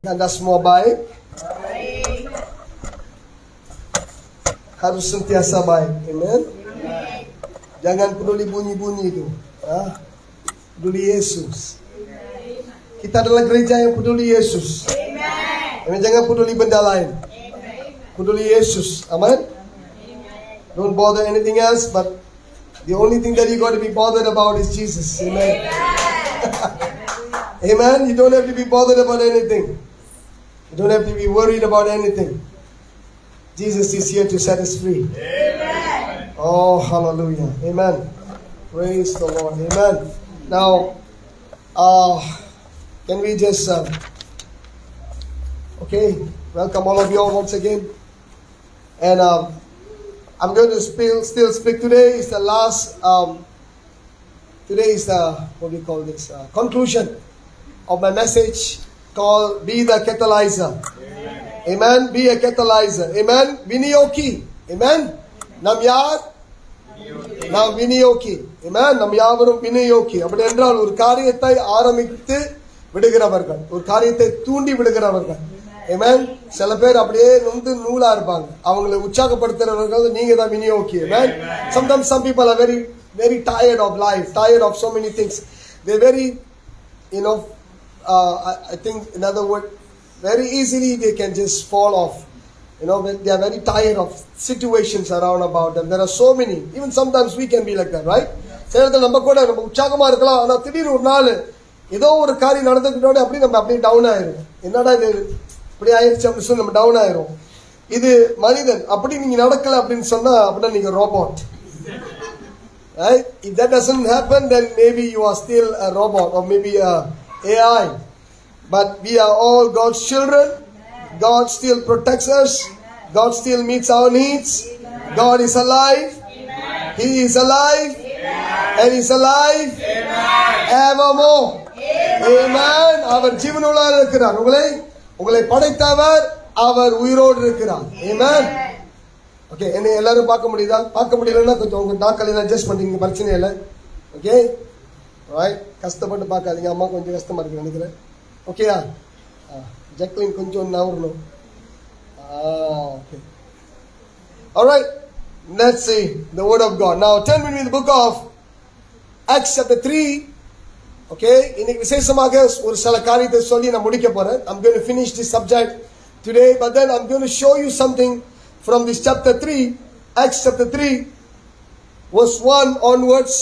Ganda semua baik. Harus sentiasa baik. Amen. Jangan peduli bunyi-bunyi itu. Ah, peduli Yesus. Kita adalah gereja yang peduli Yesus. Amen. Jangan peduli benda lain. Peduli Yesus. Amen. Don't bother anything else, but the only thing that you got to be bothered about is Jesus. Amen. Amen. You don't have to be bothered about anything. You don't have to be worried about anything. Jesus is here to set us free. Amen. Oh, hallelujah. Amen. Praise the Lord. Amen. Now, uh, can we just, uh, okay, welcome all of you all once again. And um, I'm going to still, still speak today. It's the last, um, today is the, what do you call this, uh, conclusion of my message called be the catalyzer. Amen. Amen. Be a catalyzer. Amen. Vinioki. Amen. நம் யார் நாம் விநியோகி நம் யாவரும் விநியோகி அப்படி என்றால் ஒரு காரியத்தை ஆரம்பித்து விடுகிறவர்கள் ஒரு காரியத்தை தூண்டி விடுகிறவர்கள் ஏமேன் சில பேர் அப்படியே நொந்து நூலா இருப்பாங்க அவங்களை உற்சாகப்படுத்துறவர்கள் நீங்க தான் விநியோகி amen sometime some people are very very tired of life tired of so many things they very you know uh, I, I think in other words, very easily they can just fall off. You know, when they are very tired of situations around about them. There are so many. Even sometimes we can be like that, right? சில இடத்துல நம்ம கூட நம்ம உற்சாகமா இருக்கலாம் ஆனா திடீர்னு ஒரு நாள் ஏதோ ஒரு காரியம் நடந்துக்கிட்டோட அப்படியே நம்ம அப்படியே டவுன் ஆயிரும் என்னடா இது இப்படி ஆயிருச்சு அப்படின்னு சொல்லி நம்ம டவுன் ஆயிரும் இது மனிதன் அப்படி நீங்க நடக்கல அப்படின்னு சொன்னா அப்படின்னா நீங்க robot Right? If that doesn't happen, then maybe you are still a robot or maybe a AI. But we are all God's children. God still protects us. God still meets our needs. God is alive. He is alive. And He's alive evermore. Amen. அவர் ஜீவனுள்ளார் இருக்கிறார் உங்களை உங்களை படைத்தவர் அவர் உயிரோடு இருக்கிறார் Amen. Okay என்ன எல்லாரும் பார்க்க முடியுதா பார்க்க முடியலன்னா கொஞ்சம் உங்க நாக்கள் அட்ஜஸ்ட் பண்ணிங்க பிரச்சனை இல்லை ஓகே ரைட் கஷ்டப்பட்டு பார்க்காதீங்க அம்மா கொஞ்சம் கஷ்டமா இருக்கு நினைக்கிறேன் ஓகேயா ஜக்லின் கொஞ்சம் நவரணும் okay Alright, let's see the word of God. Now turn with me to the book of Acts chapter 3. Okay, இன்னைக்கு விசேஷமாக ஒரு சில காரியத்தை சொல்லி நான் முடிக்க போறேன். I'm going to finish this subject today, but then I'm going to show you something from this chapter 3, Acts chapter 3, verse 1 onwards.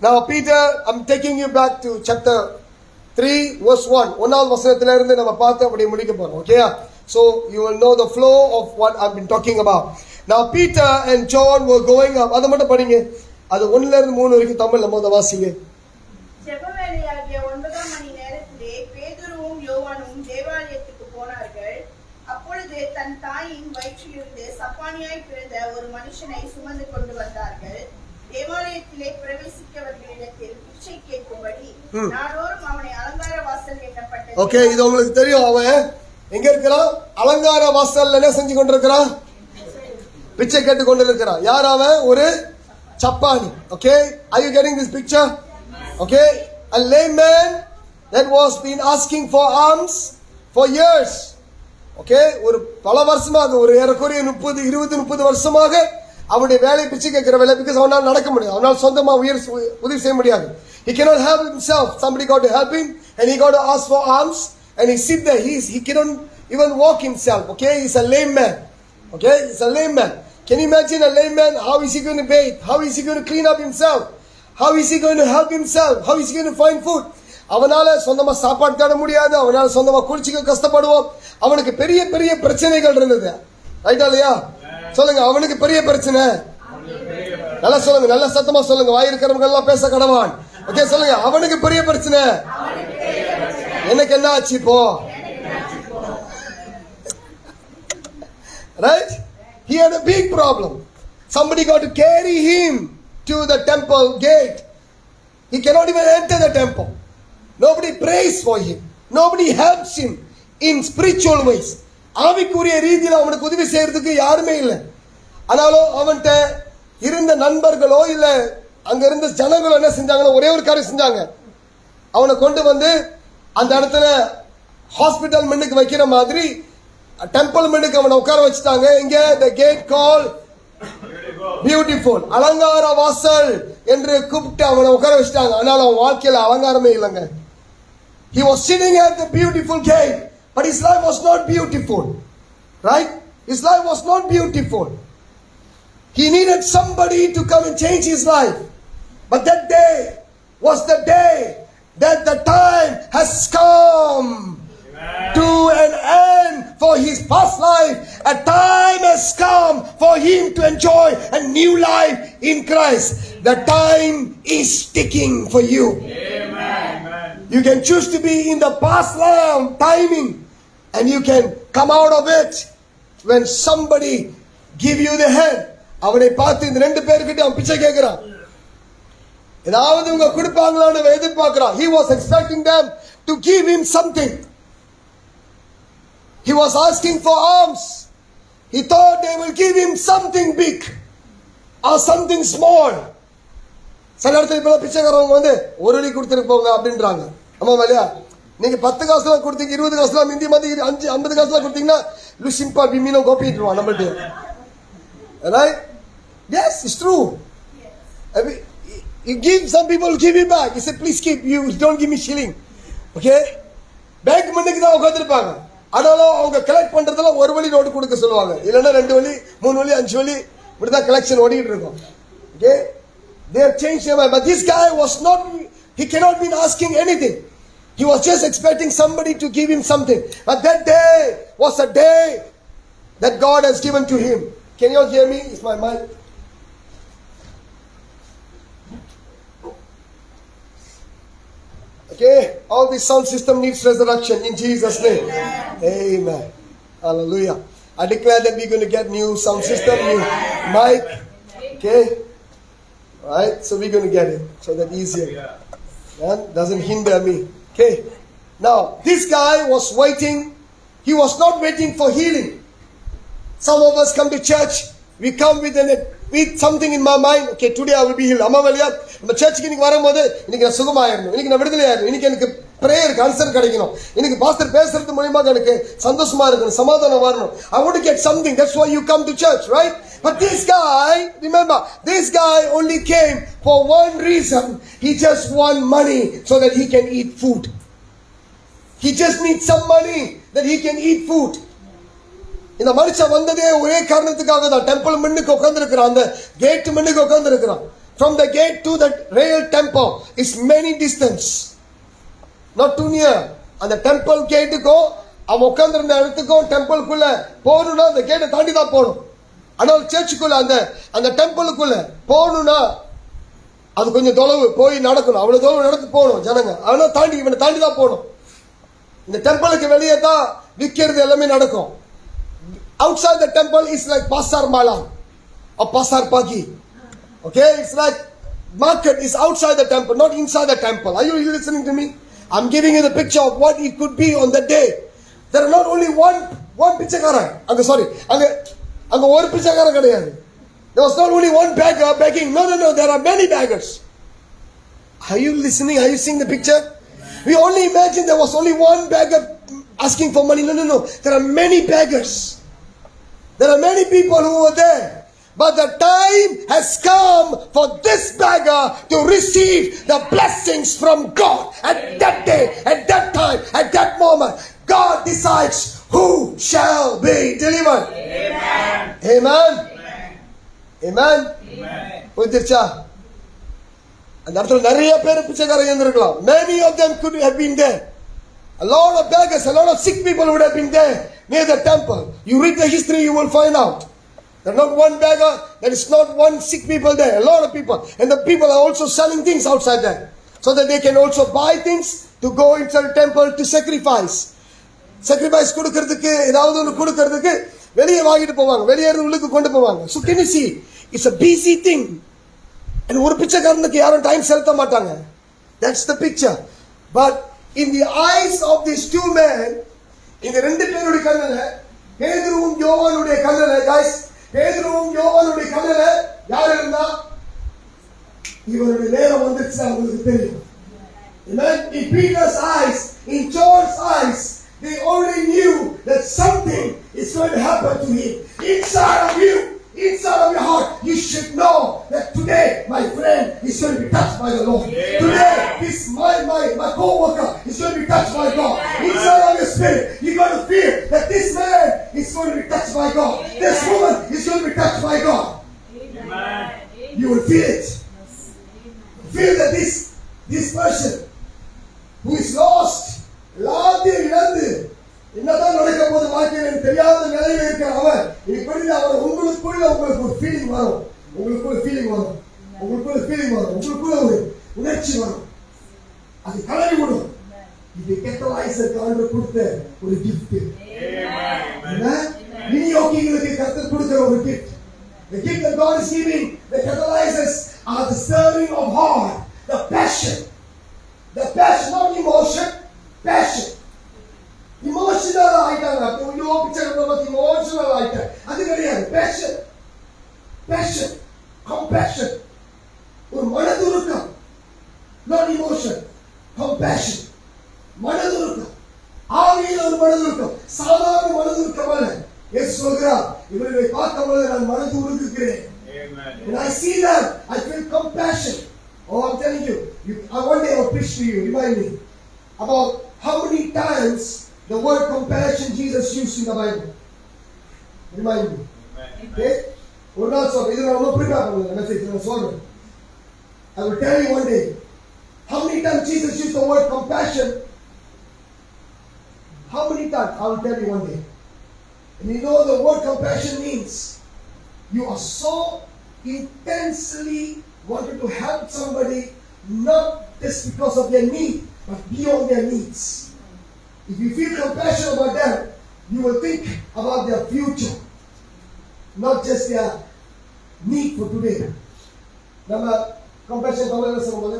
Now, Peter, I'm taking you back to chapter 3, verse 1. ஒன்றாவது வசனத்துல இருந்து நம்ம பார்த்து அப்படி முடிக்க போறோம் okay So you will know the flow of what I've been talking about. Now Peter and John were going up. அதை மட்டும் படிங்க. அது ஒன்னுல இருந்து மூணு வரைக்கும் தமிழ்ல மொத வாசிங்க. ஜெபவேளையாகிய ஒன்பதாம் மணி நேரத்திலே பேதுருவும் யோவானும் தேவாலயத்துக்கு போனார்கள் அப்பொழுது தன் தாயின் வயிற்றிலிருந்து சப்பானியாய் பிறந்த ஒரு மனுஷனை சுமந்து கொண்டு வந்தார்கள் தேவாலயத்திலே பிரவேசிக்கவர்களிடத்தில் பிச்சை கேட்கும்படி. நாடோறும் அவனை அலங்கார வாசல் எண்ணப்பட்டது ஓகே இது உங்களுக்கு தெரியும் அவன் எங்க இருக்கிறான்? அலங்கார வாசல்ல என்ன செஞ்சு கொண்டிருக்கிறான். பிச்சை கேட்டு கொண்டிருக்கிறான். யார் அவன்? ஒரு சப்பானி. Okay are you getting this picture? okay a layman that was been asking for alms for years. Okay ஒரு பல வருஷமாக ஒரு ஏறக்குறைய முப்பது இருபது முப்பது வருஷமாக அவனுடைய வேலை பிச்சை கேட்கிற வேலை பிகாஸ் அவனால் நடக்க முடியாது அவனால் சொந்தமா உயர் உதவி செய்ய முடியாது he cannot help himself somebody got to help him and he got to ask for alms and he sit there he is, he cannot even walk himself okay he's a lame man okay he's a lame man can you imagine a lame man how is he going to bathe how is he going to clean up himself how is he going to help himself how is he going to find food அவனால சொந்தமா சாப்பாடு தேட முடியாது அவனால சொந்தமா குளிச்சுக்க கஷ்டப்படுவோம் அவனுக்கு பெரிய பெரிய பிரச்சனைகள் இருந்தது ரைட்டா இல்லையா சொல்லுங்க அவனுக்கு பெரிய பிரச்சனை நல்லா சொல்லுங்க நல்ல சத்தமா சொல்லுங்க வாய் இருக்கிறவங்க எல்லாம் பேச கடவான் ஓகே சொல்லுங்க அவனுக்கு பெரிய பிரச்சனை எனக்கு என்ன ஆச்சு இப்போ right he had a big problem somebody got to carry him to the temple gate he cannot even enter the temple nobody prays for him nobody helps him in spiritual ways ஆவிக்குரிய ரீதியில் அவனுக்கு உதவி செய்யறதுக்கு யாருமே இல்லை. ஆனாலும் அவன்கிட்ட இருந்த நண்பர்களோ இல்ல அங்க இருந்த ஜனங்களோ என்ன செஞ்சாங்கன்னா ஒரே ஒரு காரியம் செஞ்சாங்க. அவனை கொண்டு வந்து அந்த இடத்துல ஹாஸ்பிட்டல் மென்னுக்கு வைக்கிற மாதிரி டெம்பிள் மென்னுக்கு அவனை உட்கார வச்சுட்டாங்க. இங்க த கேட் கால் பியூட்டிஃபுல் அலங்கார வாசல் என்று கூப்பிட்டு அவனை உட்கார வச்சுட்டாங்க. ஆனால் அவன் வாழ்க்கையில் அலங்காரமே இல்லைங்க. He was sitting at the beautiful gate, but his life was not beautiful. Right? His life was not beautiful. He needed somebody to come and change his life. But that day was the day that the time has come to an end for his past life. A time has come for him to enjoy a new life in Christ. The time is ticking for you. You can choose to be in the past lam timing and you can come out of it when somebody give you the help அவனை பார்த்து இந்த ரெண்டு பேர்கிட்ட அவன் பிச்சை கேட்கிறான் ஏதாவது இவங்க கொடுப்பாங்களான்னு எதிர்பார்க்கிறான் he was expecting them to give him something he was asking for alms he thought they will give him something big or something small சில இடத்துல இப்ப பிச்சைக்காரவங்க வந்து ஒரு வழி கொடுத்துட்டு போங்க அப்படின்றாங்க ஆமா இல்லையா நீங்க பத்து காசுலாம் கொடுத்தீங்க இருபது காசுலாம் மிந்தி மாதிரி அஞ்சு ஐம்பது காசுலாம் கொடுத்தீங்கன்னா லுசிம்பா பிமீனோ கோபிட்டுருவான் நம்மள்ட்ட right yes it's true you give some people give you back. He said please keep you don't give me shilling. Okay? Bank மண்ணுக்கு தான் உட்காந்துருப்பாங்க ஆனாலும் அவங்க கலெக்ட் பண்றதுல ஒரு வழி நோட்டு கொடுக்க சொல்லுவாங்க. இல்லைன்னா ரெண்டு வழி மூணு வழி அஞ்சு வழி இப்படிதான் கலெக்ஷன் ஓடிட்டு இருக்கும். Okay there change but this mind. Was not he K not he cannot been he was just expecting somebody to give him something but that day was a day that god has given to him can you all hear me is my mic Okay, all the sound system needs resurrection in Jesus' name. Amen. Hallelujah. I declare that we're going to get new sound system, new mic. Okay? Right? So we're going to get it. So that easier. And doesn't hinder me. Okay? Now, this guy was waiting. He was not waiting for healing. Some of us come to church, we come with an with something in my mind. Okay, today I will be healed. அம்மா வழியா நம்ம சர்ச்சுக்கு இன்னைக்கு வரும்போது இன்னைக்கு நான் சுகமாயிரணும் இன்னைக்கு நான் விடுதலை ஆயிரணும் இன்னைக்கு எனக்கு பிரேயருக்கு ஆன்சர் கிடைக்கணும் இன்னைக்கு பாஸ்டர் பேசுறது மூலியமா எனக்கு சந்தோஷமா இருக்கணும் சமாதானம் வரணும் I want to get something. That's why you come to church, right? But this guy, remember, this guy only came for one reason. He just want money so that he can eat food. He just needs some money that he can eat food. இந்த மனுஷன் வந்ததே ஒரே காரணத்துக்காக தான் temple முன்னுக்கு உட்கார்ந்து இருக்கிறான் அந்த கேட் முன்னுக்கு உட்கார்ந்து இருக்கிறான் from the gate to the real temple is many distance not two near அந்த டெம்பிள் கேட்டுக்கும் அவன் உட்கார்ந்திருந்த இடத்துக்கும் டெம்பிளுக்குள்ள போகணும்னா அந்த கேட்டை தாண்டி தான் போகணும் ஆனால் சேர்ச்சுக்குள்ள அந்த அந்த டெம்பிளுக்குள்ள போகணும்னா அது கொஞ்சம் தொலைவு போய் நடக்கணும் அவ்வளோ தொலைவு நடந்து போகணும் ஜனங்க ஆனால் தாண்டி இவனை தாண்டி தான் போகணும் இந்த டெம்பிளுக்கு வெளியே தான் விற்கிறது எல்லாமே நடக்கும் outside the temple is like bazaar Mala bazaar பாக்கி okay it's like market is out the the temple inside the temple. Are you listening to me? I'm giving you the picture of what it could be on that day. There are not only one one பிச்சைக்காரன் அங்க sorry அங்கே அங்க ஒரு பிச்சைக்காரன் கிடையாது there was not only one beggar begging no no no there are many beggars are you listening are you seeing the picture we only imagine there was only one beggar asking for money no no no there are many beggars there are many people who were there. But the time has come for this beggar to receive the blessings from God. At that day, at that time, at that moment, God decides who shall be delivered. Amen. Amen. புரிஞ்சிருச்சா அந்த இடத்துல நிறைய பேர் பிச்சைக்காரங்க இருந்திருக்கலாம் many of them could have been there a lot of beggars a lot of sick people would have been there near the temple you read the history you will find out there's not one beggar there is not one sick people there a lot of people and the people are also selling things outside there so that they can also buy things to go inside the temple to sacrifice sacrifice கொடுக்கறதுக்கு ஏதாவது ஒன்று கொடுக்கறதுக்கு வெளியே வாங்கிட்டு போவாங்க. வெளியே இருந்து உள்ளுக்கு கொண்டு போவாங்க. So can you see it's a busy thing. And ஒரு பிச்சைக்காரனுக்கு யாரும் டைம் செலுத்த மாட்டாங்க. That's the picture but in the eyes of this two man இந்த ரெண்டு பேருடைய கண்ணுல பேதுருவும் யோவானுடைய கண்ணுல guys பேதுருவும் யோவானுடைய கண்ணுல யார் இருந்தா? இவருடைய நேரம் வந்துருச்சு அவங்களுக்கு தெரியும். Amen. In Peter's eyes, in John's eyes, They already knew that something is going to happen to him. Inside of you, inside of your heart, you should know that today my friend is going to be touched by the Lord. Today, this my my my co-worker is going to be touched by God. Inside of your spirit, you're going to feel that this man is going to be touched by God. This woman is going to be touched by God. You will feel it. Feel that this this person who is lost எல்லாத்தையும் இழந்து என்னதான் நடக்க போது வாழ்க்கையில் எனக்கு தெரியாத நிலையில இருக்கிற அவன் இப்படி அவன் உங்களுக்குள்ள உங்களுக்கு ஒரு ஃபீலிங் வரும் உங்களுக்குள்ள ஃபீலிங் வரும் உங்களுக்குள்ள ஃபீலிங் வரும் உங்களுக்குள்ள ஒரு உணர்ச்சி வரும் அது கலரி விடும் இது கெட்டலாய்ஸருக்கு ஆண்டு கொடுத்த ஒரு கிஃப்ட் விநியோகிகளுக்கு கத்தர் கொடுக்கிற ஒரு gift The gift that God is giving, the catalyzers are the stirring of heart, the passion. The passion, not emotion, passion. Emotional ஆயிட்டாங்க ஐயோ பிக்சர் பார்த்து இமோஷனல் ஆயிட்டாங்க அது கிடையாது passion passion compassion ஒரு மனதுருக்கம் not emotion compassion மனதுருக்கம் ஆவியில் ஒரு மனதுருக்கம் சாதாரண மனதுருக்கம் அல்ல எஸ் சொல்கிறார் இவர்களை பார்க்கும் பொழுது நான் மனது உருக்குகிறேன் When I see them, I feel compassion. Oh, I'm telling you, you I, one day I'll preach to you, remind me, about how many times the word compassion Jesus used in the Bible. Remind me. Okay? ஒரு நாள் சொல்றேன் இது நான் ரொம்ப prepare பண்ணுங்க message நான் சொல்றேன் I will tell you one day how many times Jesus used the word compassion. How many times? I will tell you one day. And you know the word compassion means you are so intensely wanted to help somebody not just because of their need, but beyond their needs. If you feel compassion about them, you will think about their future, not just their need for today. நம்ம compassion தமிழ்ல சொல்லும்போது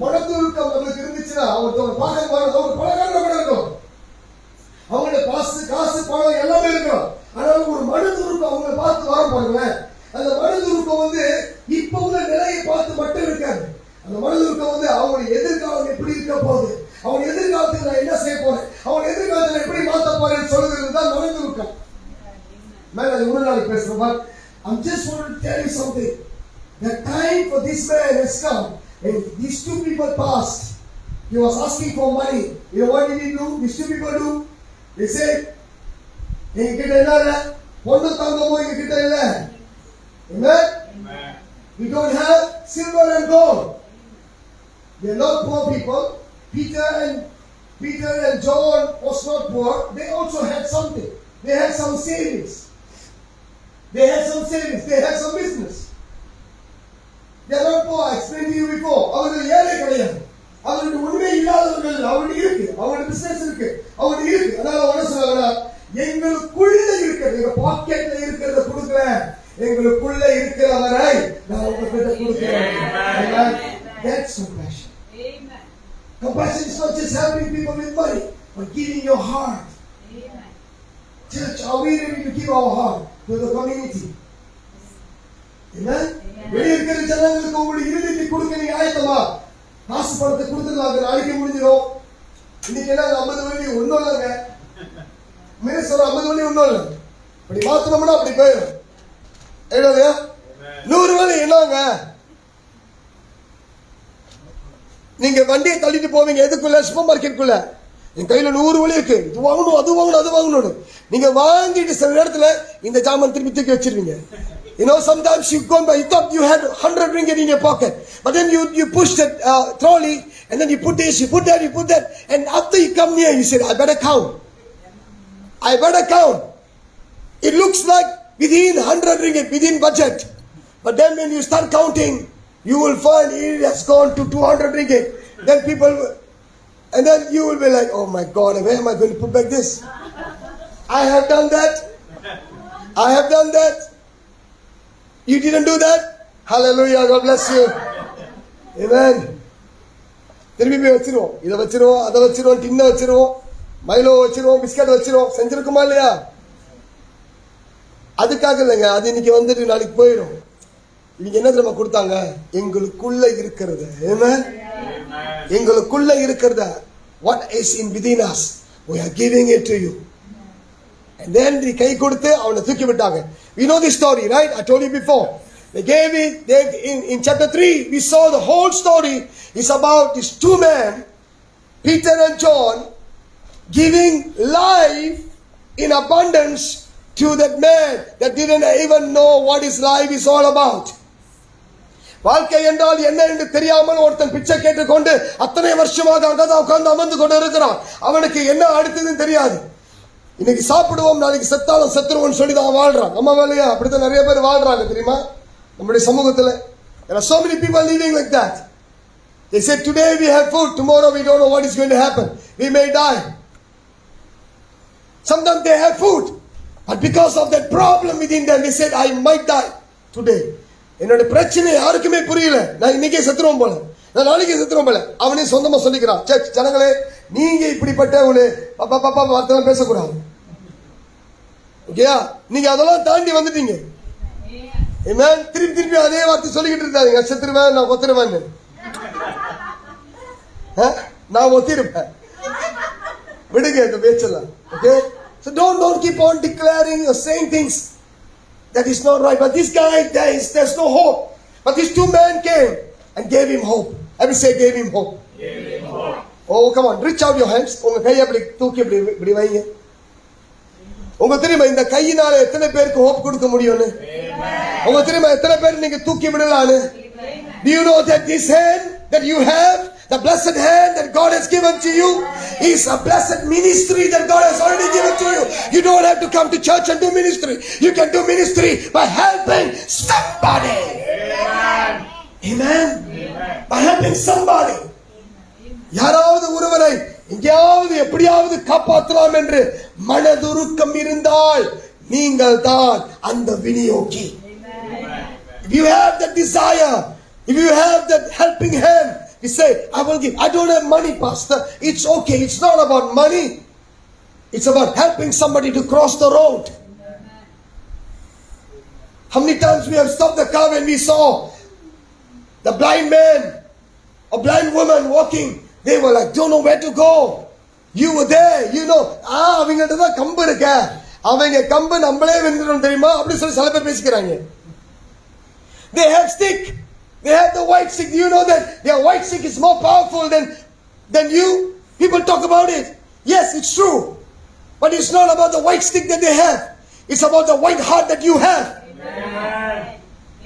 மனதுருக்கம் நம்மளுக்கு இருந்துச்சுன்னா ஒருத்தவங்க பார்க்க போறது ஒரு பணக்காரங்க கூட இருக்கும். அவங்களோட காசு காசு பணம் எல்லாமே இருக்கும். ஆனாலும் ஒரு மனதுருக்கம் அவங்களை பார்த்து வர பாருங்களேன். அந்த மனதுருக்கம் வந்து இப்ப உள்ள நிலையை பார்த்து மட்டும் இருக்காது. அந்த மனதுருக்கம் வந்து அவங்களுடைய எதிர்காலம் எப்படி இருக்க போகுது அவங்க எதிர்காலத்துக்கு நான் என்ன செய்ய போறேன் அவங்க எதிர்காலத்துல எப்படி மாத்த போறேன்னு சொல்லுகிறது தான் மனதுருக்கம் மேல அது ஒரு நாளைக்கு பேசுறேன் but I'm just want to tell you something the time for this man has come and these two people passed he was asking for money you know what did he do these two people do they said எங்ககிட்ட என்ன இல்ல பொண்ணு தங்கமோ எங்ககிட்ட இல்ல Amen? We don't have silver and gold. They're not poor people. Peter and Peter and John was not poor. They also had something. They had some savings. They had some savings. They had some business. They are not poor. I explained to you before. அவர்கள் ஏழை கிடையாது அவர்களுடைய உண்மை இல்லாதவர்கள் அவருடைய இருக்கு அவருடைய business இருக்கு அவருடைய இருக்கு அதனால என்ன சொல்றாங்கன்னா எங்களுக்குள்ள இருக்கிறது எங்க பாக்கெட்ல இருக்கிறத கொடுக்குறேன் எங்களுக்குள்ள இருக்கிறவரை நான் உங்ககிட்ட கொடுக்கிறேன் Amen. That's compassion. Compassion is not just helping people with money, but giving your heart. Church, are we ready to give our heart to the community? Amen? வெளிய இருக்கிற ஜனங்களுக்கு உங்களுடைய இருதயத்தை கொடுக்க நீங்க ஆயத்தமா? காசு பணத்தை கொடுத்துருவாங்க நாளைக்கு முடிஞ்சிடும். இன்னைக்கு என்ன ஐம்பது வழி ஒன்றும் இல்லைங்க மினிஸ்டர் ஐம்பது வழி ஒன்றும் இல்லை. அப்படி மாத்தணும்னா அப்படி போயிடும். என்னது? நூறு வழி என்னங்க? நீங்க வண்டியை தள்ளிட்டு போவீங்க எதுக்குள்ள சூப்பர் மார்க்கெட்டுக்குள்ள என் கையில நூறு வழி இருக்கு இது வாங்கணும் அது வாங்கணும் அது வாங்கணும் நீங்க வாங்கிட்டு சில நேரத்துல இந்த ஜாமான் திருப்பி தூக்கி வச்சிருவீங்க You know, sometimes you go by, you thought you had 100 ringgit in your pocket, but then you, you push that uh, trolley, and then you put this, you put that, you put that, and after you come near, you say, I better count. I better count. It looks like within 100 ringgit, within budget. But then when you start counting, you will find it has gone to 200 ringgit. Then people, will- and then you will be like, oh my God, where am I going to put back this? I have done that. I have done that. You didn't do that? Hallelujah. God bless you. Amen. திரும்பி போய் வச்சிருவோம் இதை வச்சிருவோம் அதை வச்சிருவோம் டின்ன வச்சிருவோம் Milo வச்சிருவோம் biscuit வச்சிருவோம் செஞ்சிருக்குமா இல்லையா அதுக்காக இல்லைங்க அது இன்னைக்கு வந்துட்டு நாளைக்கு போயிடும் இன்னைக்கு என்ன தெரியுமா கொடுத்தாங்க எங்களுக்குள்ள இருக்கிறத Amen. எங்களுக்குள்ள இருக்கிறத what is in within us we are giving it to you and then the கை கொடுத்து அவனை தூக்கி விட்டாங்க we know this story right i told you before they gave it they, in, in chapter 3 we saw the whole story is about these two men peter and john giving life in abundance to that man that didn't even know what his life is all about வாழ்க்கை என்றால் என்ன என்று தெரியாமல் ஒருத்தன் பிச்சை கேட்டுக்கொண்டு அத்தனை வருஷமாக அங்கதான் உட்கார்ந்து அமர்ந்து கொண்டு இருக்கிறான் அவனுக்கு என்ன அடுத்ததுன்னு தெரியாது இன்னைக்கு சாப்பிடுவோம் நாளைக்கு செத்தாலும் செத்துருவோம்னு சொல்லி தான் வாழ்றான் நம்ம வேலையா அப்படித்தான் நிறைய பேர் வாழ்றாங்க தெரியுமா நம்முடைய சமூகத்துல there are so many people living like that they said today we have food tomorrow we don't know what is going to happen we may die sometimes they have food but because of that problem within them they said i might die today என்னோட பிரச்சனை யாருக்குமே புரியல. நான் இன்னைக்கே செத்துருவோம் போல. நான் நாளைக்கே செத்துருவோம் போல. அவனே சொந்தமா சொல்லிக்கிறான். சர்ச் ஜனங்களே நீங்க இப்படிப்பட்ட ஒரு பாப்பா பாப்பா வார்த்தை பேசக்கூடாது. ஓகேயா? நீங்க அதெல்லாம் தாண்டி வந்துட்டீங்க. என்ன திருப்பி திருப்பி அதே வார்த்தை சொல்லிக்கிட்டு இருக்காதீங்க. செத்துருவேன் நான் ஒத்துருவேன்னு. ஆ? நான் ஒத்திருப்பேன். விடுங்க இந்த பேச்செல்லாம். Okay So don't don't keep on declaring or saying things. that is not right. But this guy, there is there's no hope. But these two men came and gave him hope. I will say gave him hope. Oh, come on, reach out your hands. உங்க கையை அப்படி தூக்கி இப்படி இப்படி வைங்க உங்க தெரியுமா இந்த கையினால எத்தனை பேருக்கு ஹோப் கொடுக்க முடியும்னு உங்க தெரியுமா எத்தனை பேர் நீங்க தூக்கி விடலான்னு Do you know that this hand that you have, the blessed hand that God has given to you, is a blessed ministry that God has already given to you. You don't have to come to church and do ministry. You can do ministry by helping somebody. Amen. By helping somebody. யாராவது ஒருவரை எங்கேயாவது எப்படியாவது காப்பாற்றலாம் என்று மனதுருக்கம் இருந்தால் நீங்கள் தான் அந்த விநியோகி If you have that desire, if you have that helping hand, you say, I will give. I don't have money, Pastor. It's okay. It's not about money. It's about helping somebody to cross the road. How many times we have stopped the car when we saw the blind man or blind woman walking? They were like, don't know where to go. You were there, you know. ஆ அவங்ககிட்ட தான் கம்பு இருக்க அவங்க கம்பு நம்மளே வெந்துடும் தெரியுமா அப்படி சொல்லி சில பேர் பேசிக்கிறாங்க They have stick. They have the white stick. Do you know that their white stick is more powerful than, than you? People talk about it. Yes, it's true. But it's not about the white stick that they have. It's about the white heart that you have.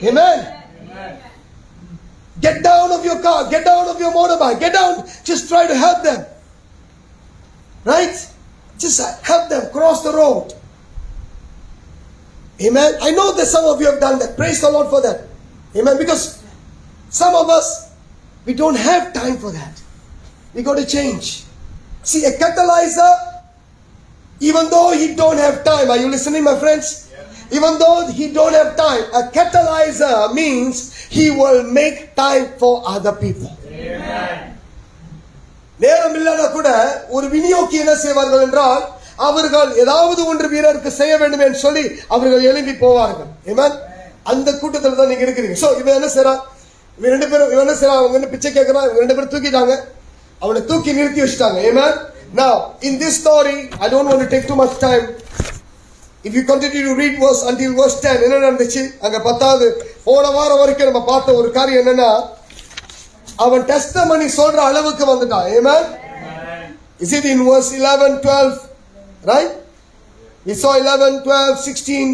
Amen. Get down of your car. Get down of your motorbike. Get down. Just try to help them. Right? Just help them cross the road. Amen. I know that some of you have done that. Praise the Lord for that. Amen. Because some of us, we don't have time for that. We got to change. See, a catalyzer, even though he don't have time, are you listening, my friends? Even though he don't have time, a catalyzer means he will make time for other people. நேரம் இல்லாத கூட ஒரு விநியோகி என்ன செய்வார்கள் என்றால் அவர்கள் ஏதாவது ஒன்று வீரருக்கு செய்ய வேண்டும் என்று சொல்லி அவர்கள் எழும்பி போவார்கள் Amen? அந்த கூட்டத்தில் தான் நீங்க இருக்கிறீங்க சோ இவன் என்ன செய்றான் இவன் ரெண்டு பேரும் இவன் என்ன செய்றான் அவங்க என்ன பிச்சை கேட்கறான் இவங்க ரெண்டு பேரும் தூக்கிட்டாங்க. அவனை தூக்கி நிறுத்தி வச்சுட்டாங்க. ஏமா Now, in this story, I don't want to take too much time. If you continue to read verse until verse 10, என்ன நடந்துச்சு? அங்க பத்தாவது போன வாரம் வரைக்கும் நம்ம பார்த்த ஒரு காரியம் என்னன்னா அவன் டெஸ்டமனி சொல்ற அளவுக்கு வந்துட்டான். ஏமா is it in verse 11, 12? Right We saw 11, 12, 16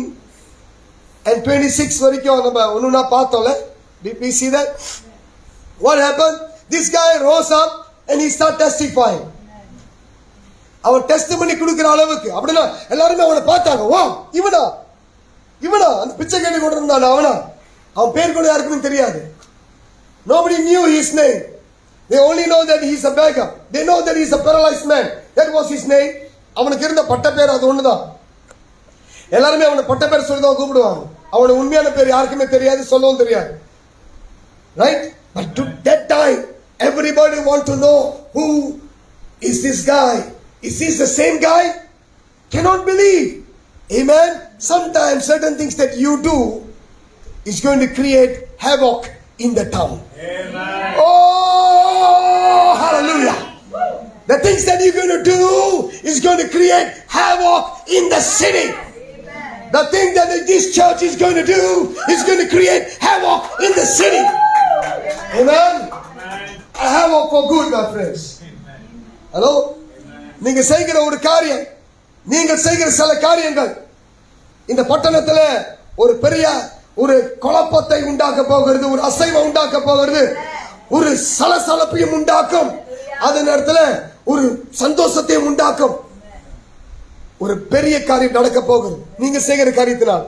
and 26 வரைக்கும் நம்ம ஒண்ணுனா பார்த்தோம்ல. Did we see that? What happened? This guy rose up and he started testifying. அவன் டெஸ்டிமனி கொடுக்கிற அளவுக்கு அப்படின்னா எல்லாருமே அவனை பார்த்தாங்க வா இவனா இவனா அந்த பிச்சை கேட்டு கொண்டு இருந்தான் அவனா அவன் பேர் கூட யாருக்குமே தெரியாது Nobody knew his name. They only know that he's a beggar. They know that he's a paralyzed man. That was his name. அவனுக்கு இருந்த பட்ட பேர் அது ஒண்ணுதான் எல்லாருமே அவனை பட்ட பேர் சொல்லி தான் கூப்பிடுவாங்க அவனோட உண்மையான பேர் யாருக்குமே தெரியாது சொல்லவும் தெரியாது Right? But to that time, everybody want to know who is this guy? Is this the same guy? Cannot believe. Amen? Sometimes certain things that you do is going to create havoc in the town. Amen. Oh, hallelujah. The things that you're going to do is going to create havoc in the city. The thing that this church is going to do is going to create havoc in the city. Amen. A havoc for good, my friends. Hello நீங்க செய்கிற ஒரு காரியம் நீங்கள் செய்கிற சில காரியங்கள் இந்த பட்டணத்துல ஒரு பெரிய ஒரு குழப்பத்தை உண்டாக்க போகிறது ஒரு அசைவை உண்டாக்க போகிறது ஒரு சலசலப்பையும் உண்டாக்கும். அதே நேரத்துல ஒரு சந்தோஷத்தையும் உண்டாக்கும். ஒரு பெரிய காரியம் நடக்க போகுது நீங்க செய்கிற காரியத்தினால்.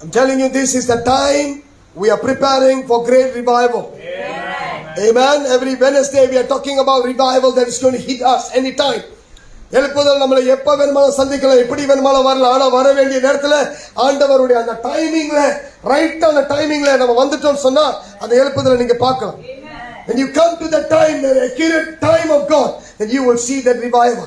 I'm telling you this is the time we are preparing for great revival. Amen. Every Wednesday we are talking about revival that is going to hit us anytime. எழுப்புதல் நம்மளை எப்ப வேணுமாலும் சந்திக்கலாம் எப்படி வேணுமாலும் வரலாம் ஆனா வர வேண்டிய நேரத்துல ஆண்டவருடைய அந்த டைமிங்ல ரைட்டான டைமிங்ல நம்ம வந்துட்டோம் சொன்னா அந்த எழுப்புதலை நீங்க பார்க்கலாம் When you come to the time, the accurate time of God, then you will see that revival.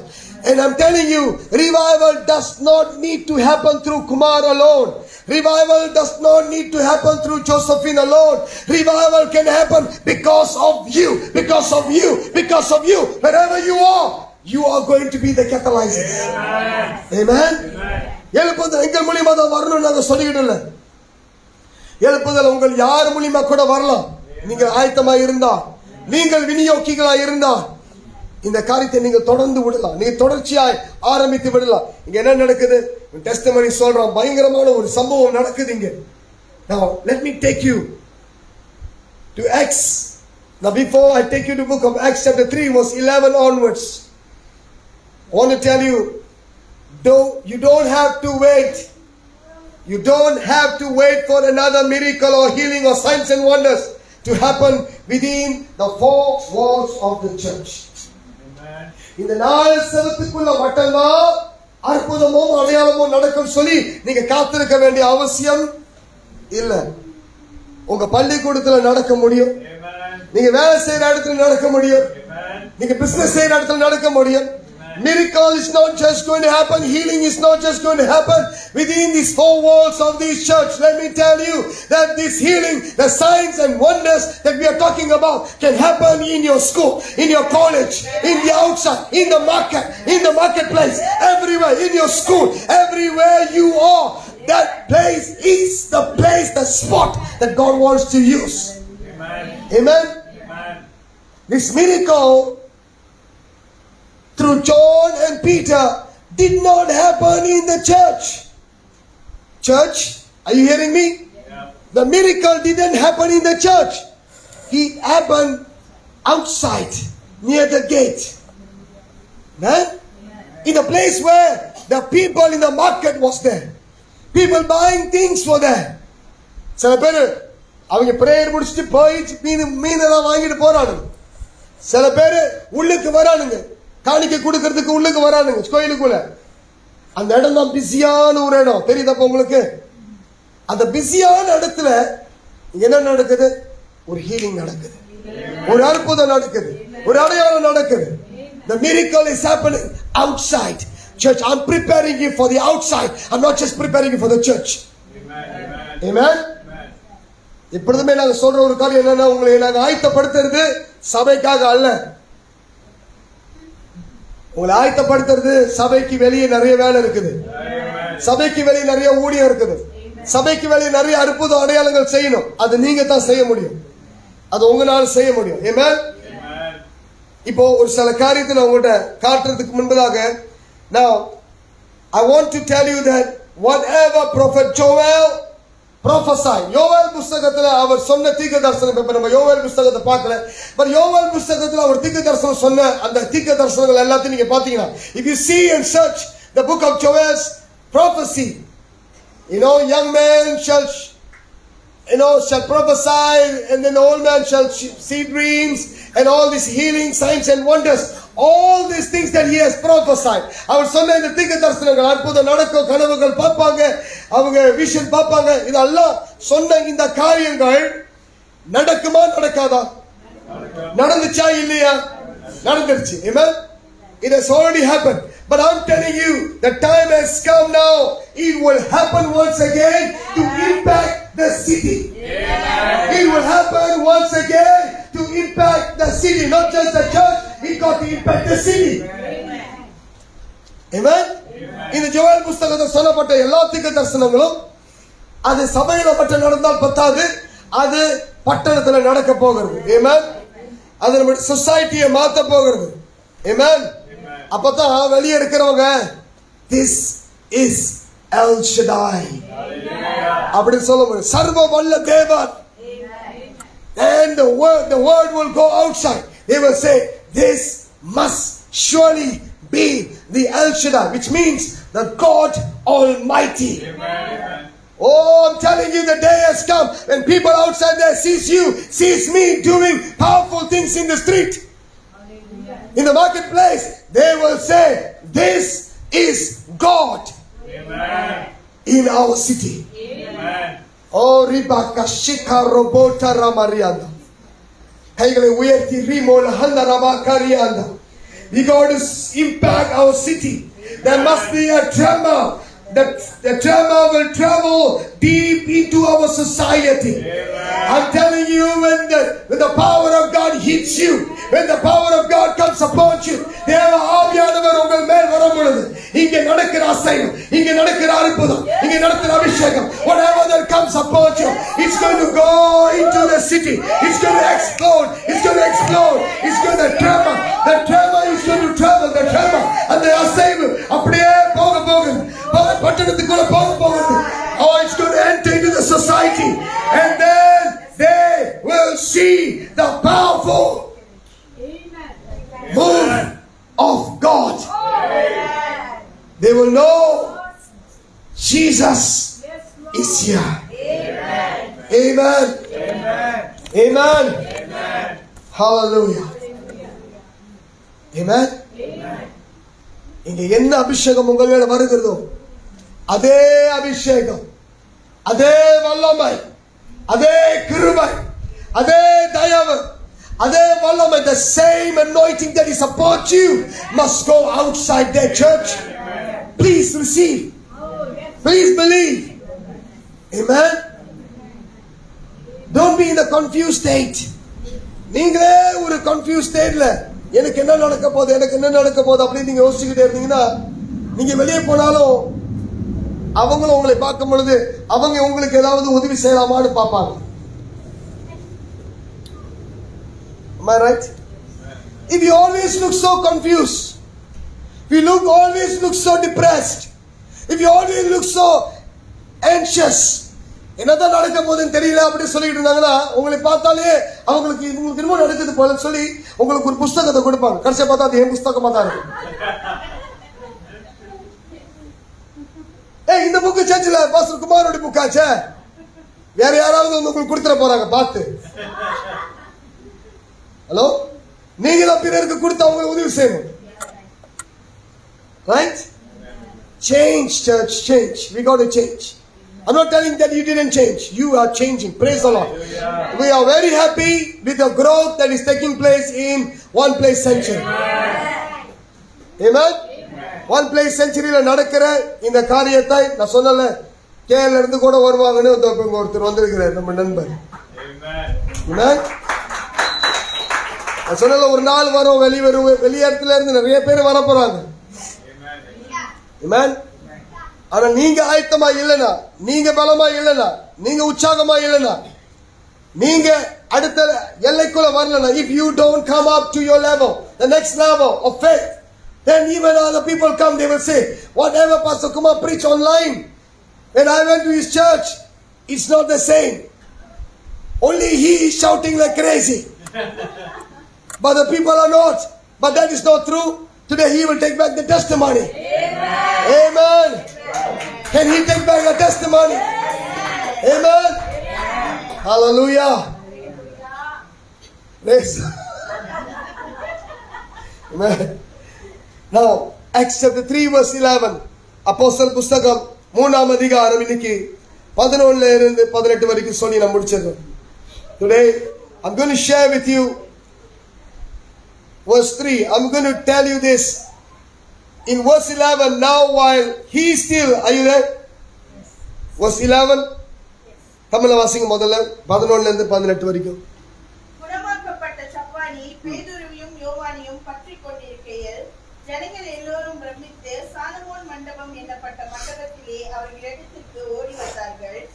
And I'm telling you, revival does not need to happen through Kumar alone. Revival does not need to happen through Josephine alone. Revival can happen because of you, because of you, because of you. Wherever you are, you are going to be the catalyzers. Amen. எழுப்புதல் எங்கள் மூலியமா தான் வரணும்னு நாங்க சொல்லிக்கிட்டு இல்லை எழுப்புதல் உங்கள் யார் மூலியமா கூட வரலாம் நீங்கள் ஆயத்தமா இருந்தா நீங்கள் விநியோகிகளா இருந்தா இந்த காரியத்தை நீங்க தொடர்ந்து விடலாம் நீங்க தொடர்ச்சியாய் ஆரம்பித்து விடலாம் இங்க என்ன நடக்குது டெஸ்ட் மணி சொல்றோம் பயங்கரமான ஒரு சம்பவம் நடக்குது இங்க Now, let me take you to Acts. Now, before I take you to book of Acts chapter 3, verse 11 onwards, I want to tell you, don't, you don't have to wait you don't have to wait for another miracle or healing or signs and wonders to happen within the four walls of the church. இந்த நாலு செவத்துக்குள்ள மட்டும்தான் அற்புதமும் அடையாளமும் நடக்கும் சொல்லி நீங்க காத்திருக்க வேண்டிய அவசியம் இல்ல. உங்க பள்ளிக்கூடத்துல நடக்க முடியும். நீங்க வேலை செய்யற இடத்துல நடக்க முடியும். நீங்க பிசினஸ் செய்யற இடத்துல நடக்க முடியும். Miracle is not just going to happen, healing is not just going to happen within these four walls of this church. Let me tell you that this healing, the signs and wonders that we are talking about can happen in your school, in your college, in the outside, in the market, in the marketplace, everywhere, in your school, everywhere you are. That place is the place, the spot that God wants to use. Amen. Amen. This miracle through John and Peter did not happen in the church. Church, are you hearing me? The miracle didn't happen in the church. It happened outside, near the gate. Man? In a place where the people in the market was there. People buying things were there. சில பேர் அவங்க prayer முடிச்சுட்டு போய் மீன் மீனெல்லாம் வாங்கிட்டு போறானுங்க சில பேர் உள்ளுக்கு வரானுங்க காணிக்கை கொடுக்கறதுக்கு உள்ளுக்கு வரானுங்க கோயிலுக்குள்ள. அந்த இடம் தான் பிஸியான ஒரு இடம். தெரியுதப்ப உங்களுக்கு? அந்த பிஸியான இடத்துல என்ன நடக்குது? ஒரு ஹீலிங் நடக்குது. ஒரு அற்புதம் நடக்குது. ஒரு அடையாளம் நடக்குது. The miracle is happening outside. Church, I'm preparing you for the outside. I'm not just preparing you for the church. Amen. எப்பொழுதுமே நாங்க சொல்ற ஒரு காரியம் என்னன்னா உங்களை நாங்க ஆயத்தப்படுத்துறது சபைக்காக அல்ல. உங்களை ஆயத்தப்படுத்துறது சபைக்கு வெளியே நிறைய வேலை இருக்குது. சபைக்கு வெளியே நிறைய ஊழியம் இருக்குது. சபைக்கு வெளியே நிறைய அற்புத அடையாளங்கள் செய்யணும். அது நீங்க தான் செய்ய முடியும். அது உங்களால செய்ய முடியும். ஏமே இப்போ ஒரு சில காரியத்தை நான் உங்கள்கிட்ட காட்டுறதுக்கு முன்பதாக நான் I want to tell you that whatever prophet Joel prophesied யோவேல் புஸ்தகத்துல அவர் சொன்ன தீர்க்க தரிசனம் இப்ப நம்ம யோவேல் புஸ்தகத்தை பார்க்கல பட் யோவேல் புஸ்தகத்துல அவர் தீர்க்க தரிசனம் சொன்ன அந்த தீர்க்க தரிசனங்கள் எல்லாத்தையும் நீங்க பாத்தீங்கன்னா if you see and search the book of Joel's prophecy you know young man shall you know, shall prophesy, and then the old man shall see dreams, and all these healing signs and wonders. All these things that he has prophesied. அவர் சொன்ன இந்த தீர்க்க தரிசனங்கள் அற்புதம் நடக்கும் கனவுகள் பார்ப்பாங்க அவங்க விஷன் பார்ப்பாங்க இதெல்லாம் சொன்ன இந்த காரியங்கள் நடக்குமா நடக்காதா நடந்துச்சா இல்லையா நடந்துருச்சு Amen? It has already happened. But I'm telling you, the time has come now. It will happen once again to impact the city. It will happen once again to impact the city, not just the church. It got to impact the city. Amen? இந்த Joel புஸ்தகத்தில் சொல்லப்பட்ட எல்லா தீர்க்க தரிசனங்களும் அது சபையில மட்டும் நடந்தால் பத்தாது அது பட்டணத்துல நடக்க போகிறது. Amen? அது நம்ம சொசைட்டியை மாத்த போகிறது. Amen? அப்பதான் வெளியே இருக்கிறவங்க திஸ் இஸ் எல் ஷடாய் அப்படி சொல்ல முடியும். சர்வ வல்ல தேவன். And the word the word will go outside. They will say this must surely be the El Shaddai which means the God Almighty Oh, I'm telling you, the day has come when people outside there sees you, sees me doing powerful things in the street, in the marketplace. They will say, "This is God in our city." Oh, Ribaka Shika Robota Ramarianda. கைகளை உயர்த்தி ரீமோல ஹந்த ரபாக்காரியாந்த We got to impact our city. There must be a tremor. The, the tremor will travel deep into our society. I'm telling you, when the, when the power of God hits you, when the power of God comes upon you, தேவ ஆவியானவர் உங்கள் மேல் வரும் பொழுது இங்கே நடக்கிற அசைவம் இங்கே நடக்கிற அற்புதம் இங்கே நடக்கிற அபிஷேகம் whatever that comes upon you it's going to go into the city it's going to explode it's going to explode it's going to tremor the tremor is going to travel the tremor அந்த அசைவு அப்படியே போக போகுது ப- பட்டணத்துக்குள்ள போக போகுது oh it's going to enter into the society and then they will see the powerful move of God they will know Jesus is here. Amen. Amen. Hallelujah. Amen. இங்க என்ன அபிஷேகம் உங்கள் மேல வருகிறதோ அதே அபிஷேகம் அதே வல்லமை அதே கிருபை அதே தயவு அதே வல்லமை the same anointing that is upon you must go outside their church please receive please believe amen don't be in a confused state நீங்களே ஒரு confused stateல எனக்கு என்ன நடக்க போகுது எனக்கு என்ன நடக்க போகுது அப்படின்னு நீங்க யோசிச்சுக்கிட்டே இருந்தீங்கன்னா நீங்க வெளியே போனாலும் அவங்களும் உங்களை பார்க்கும் பொழுது அவங்க உங்களுக்கு ஏதாவது உதவி செய்யலாமான்னு பார்ப்பாங்க. Am I right? If you always look so confused, if you look always look so depressed, if you always look so anxious, என்னதான் நடக்க போதுன்னு தெரியல அப்படின்னு சொல்லிட்டு இருந்தாங்கன்னா உங்களை பார்த்தாலே அவங்களுக்கு உங்களுக்கு இன்னும் நடக்குது போலன்னு சொல்லி உங்களுக்கு ஒரு புஸ்தகத்தை கொடுப்பாங்க. கடைசியா பார்த்தா அது என் புஸ்தகமா தான் இருக்கும் ஏ இந்த புக்கு சர்ச்சில் பாஸ்டர் குமாரோட புக்காச்சே வேற யாராவது வந்து உங்களுக்கு கொடுத்துட போறாங்க பார்த்து ஹலோ நீங்களும் பிறருக்கு கொடுத்து அவங்களுக்கு உதவி செய்யணும் right change church change we got to change I'm not telling that you didn't change. You are changing. Praise the Lord. We are very happy with the growth that is taking place in One Place Sanctuary. Amen. Amen. One place செஞ்சுரியில் நடக்கிற இந்த காரியத்தை நான் சொல்லல. கேல இருந்து கூட வருவாங்கன்னு ஒருத்தர் வந்திருக்கிறார் நம்ம நண்பர். சொன்னல ஒரு நாள் வரும் வெளி வரும் வெளியிடத்துல இருந்து நிறைய பேர் வர போறாங்க. ஆனா நீங்க ஆயத்தமா இல்லனா நீங்க பலமா இல்லனா நீங்க உற்சாகமா இல்லனா நீங்க அடுத்த எல்லைக்குள்ள வரலனா if you don't come up to your level the next level of faith then even other people come they will say whatever pastor kumar preach online. When i went to his church it's not the same. Only he is shouting like crazy. But the people are not. But that is not true. Today he will take back the testimony. Amen. Can he take back the testimony? Amen. Hallelujah. Praise. Amen. Now, Acts chapter 3 verse 11. அப்போஸ்தலர் புஸ்தகம் மூணாம் அதிகாரம் இன்னைக்கு பதினொன்னுல இருந்து பதினெட்டு வரைக்கும் சொல்லி நான் முடிச்சிடுறேன் Today, I'm going to share with you verse 3. I'm going to tell you this. In verse 11, now while he still, are you there? Verse 11. தமிழ வாசிங்க முதல்ல பதினொன்னுல இருந்து பதினெட்டு வரைக்கும்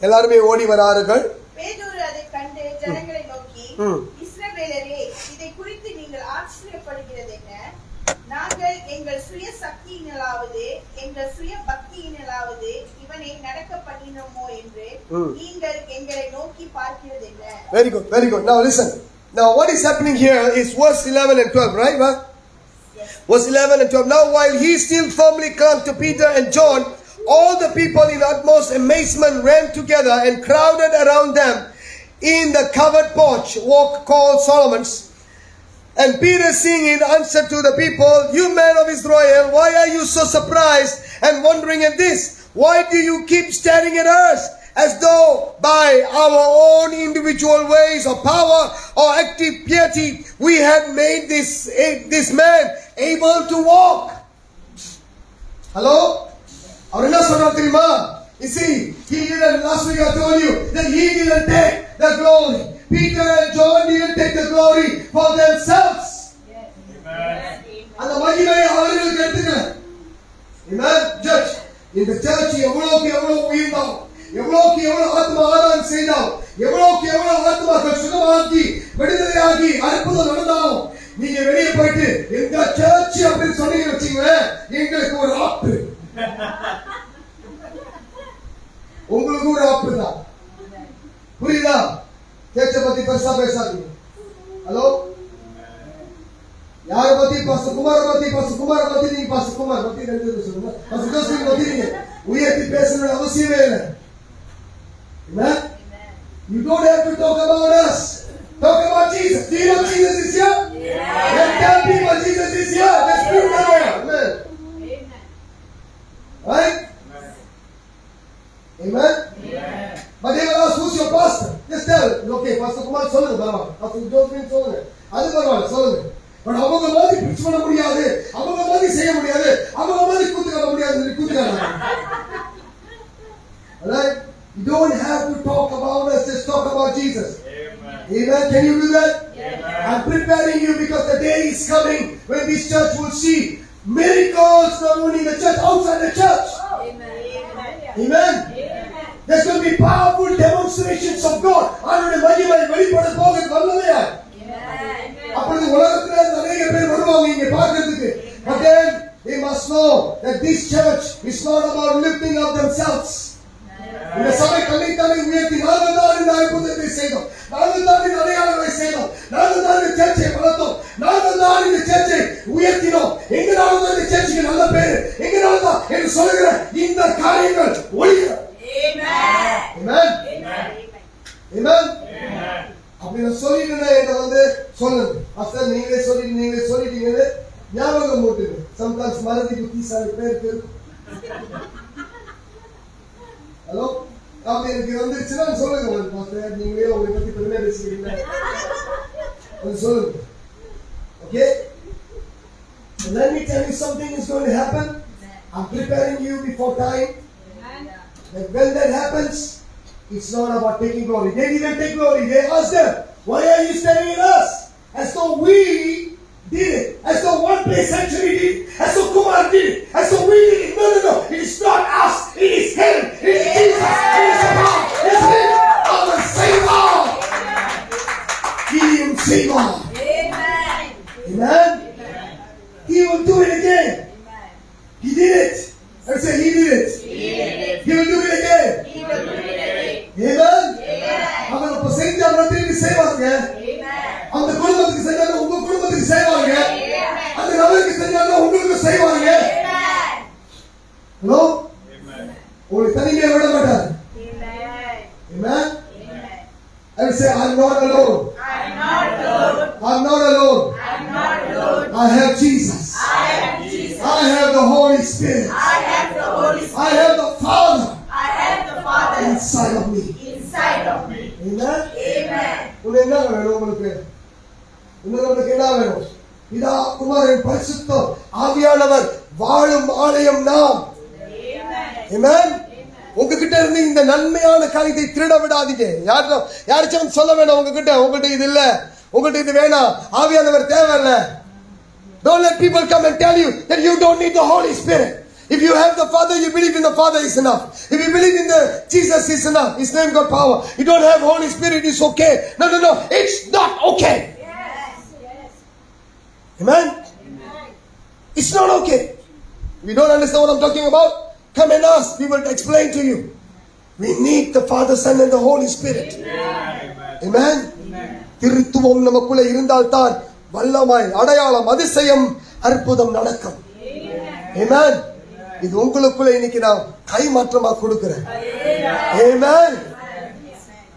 எல்லாருமே ஓடி வரார்கள் பேதுரு அதை கண்டு ஜனங்களை நோக்கி. இஸ்ரவேலரே இதை குறித்து நீங்கள் ஆச்சரியப்படுகிறது என்ன நாங்கள் எங்கள் சுய சக்தியினாலாவது எங்கள் சுய பக்தியினாலாவது இவனை நடக்க பண்ணினோமோ என்று. நீங்கள் எங்களை நோக்கி பார்க்கிறது என்ன Very good, very good. Now listen. Now what is happening here is verse 11 and 12, right? Right? Verse 11 and 12. Now while he still firmly clung to Peter and John, all the people in utmost amazement ran together and crowded around them in the covered porch walk called Solomon's. And Peter seeing it answered to the people, You men of Israel, why are you so surprised and wondering at this? Why do you keep staring at us as though by our own individual ways or power or active piety we had made this, eh, this man able to walk? Hello? அவர் என்ன சொல்றார் தெரியுமா You see, he didn't, last week I told you that he didn't take the glory. Peter and John didn't take the glory for themselves. அந்த மகிமையை அவர்களுக்கு எடுத்துக்கல Amen. Church, இந்த search எவ்வளவுக்கு எவ்வளவு உயிர்ந்தோம் எவ்வளவுக்கு எவ்வளவு ஆத்மா ஆதாரம் செய்தோம் எவ்வளவுக்கு எவ்வளவு ஆத்மாக்கள் சுகமாக்கி விடுதலையாகி அற்புதம் நடந்தாலும் நீங்க வெளியே போயிட்டு எங்க சர்ச் அப்படின்னு சொன்னீங்க வச்சுங்களேன் எங்களுக்கு ஒரு ஆப்பு உங்களுக்கு ஒரு ஆப்பு தான் புரியுதா சர்ச்சை பத்தி பெருசா பேசாதீங்க ஹலோ யார பத்தி பாச குமார பத்தி பாச குமார பத்தி நீங்க பாச குமார் பத்தி ரெண்டு பேரும் சொல்லுங்க பாச ஜோசப் பத்தி நீங்க உயர்த்தி பேசணும் அவசியமே இல்லை Amen? You don't have to talk about us. Talk about Jesus. Do you know Jesus is here? Then tell people Jesus is here. Let's prove that way. Amen. Right? Amen? But they will ask, who's your pastor? Just tell. Okay, Pastor Kumar சொல்லுங்க பரவாயில்ல. Pastor Josephine சொல்லுங்க. அது பரவாயில்ல சொல்லுங்க. But அவங்க மாதிரி பிரிச்சு பண்ண முடியாது அவங்க மாதிரி செய்ய முடியாது அவங்க மாதிரி கூத்து கட்ட முடியாது கூத்து Alright? You don't have to talk about us, just talk about Jesus. Amen. Can you do that? I'm preparing you because the day is coming when this church will see miracles not only in the church, outside the church. Amen. There's going to be powerful demonstrations of God. Inside of me. Amen. உனக்கு என்ன வேணும் உங்களுக்கு? உங்களுக்கு என்ன வேணும்? இதா குமாரின் பரிசுத்த ஆவியானவர் வாழும் ஆலயம் நாம். Amen. உங்ககிட்ட இருந்து இந்த நன்மையான காரியத்தை திருட விடாதீங்க. யாரும் யாராச்சும் சொல்ல வேணாம் உங்ககிட்ட. உங்ககிட்ட இது இல்ல. உங்ககிட்ட இது வேணாம். ஆவியானவர் தேவையில்ல. Don't let people come and tell you that you don't need the Holy Spirit. If you have the Father, you believe in the Father is enough. If you believe in the Jesus is enough. His name got power. You don't have Holy Spirit, it's okay. No, no, no. It's not okay. Amen? It's not okay. If you don't understand what I'm talking about, come and ask. We will explain to you. We need the Father, Son, and the Holy Spirit. Amen? திருத்துவம் நமக்குள்ள இருந்தால்தான் வல்லமாய் அடையாளம் அதிசயம் அற்புதம் நடக்கும் Amen? இது உங்களுக்குள்ள இன்னைக்கு நான் கைமாற்றமா கொடுக்கிறேன் Amen?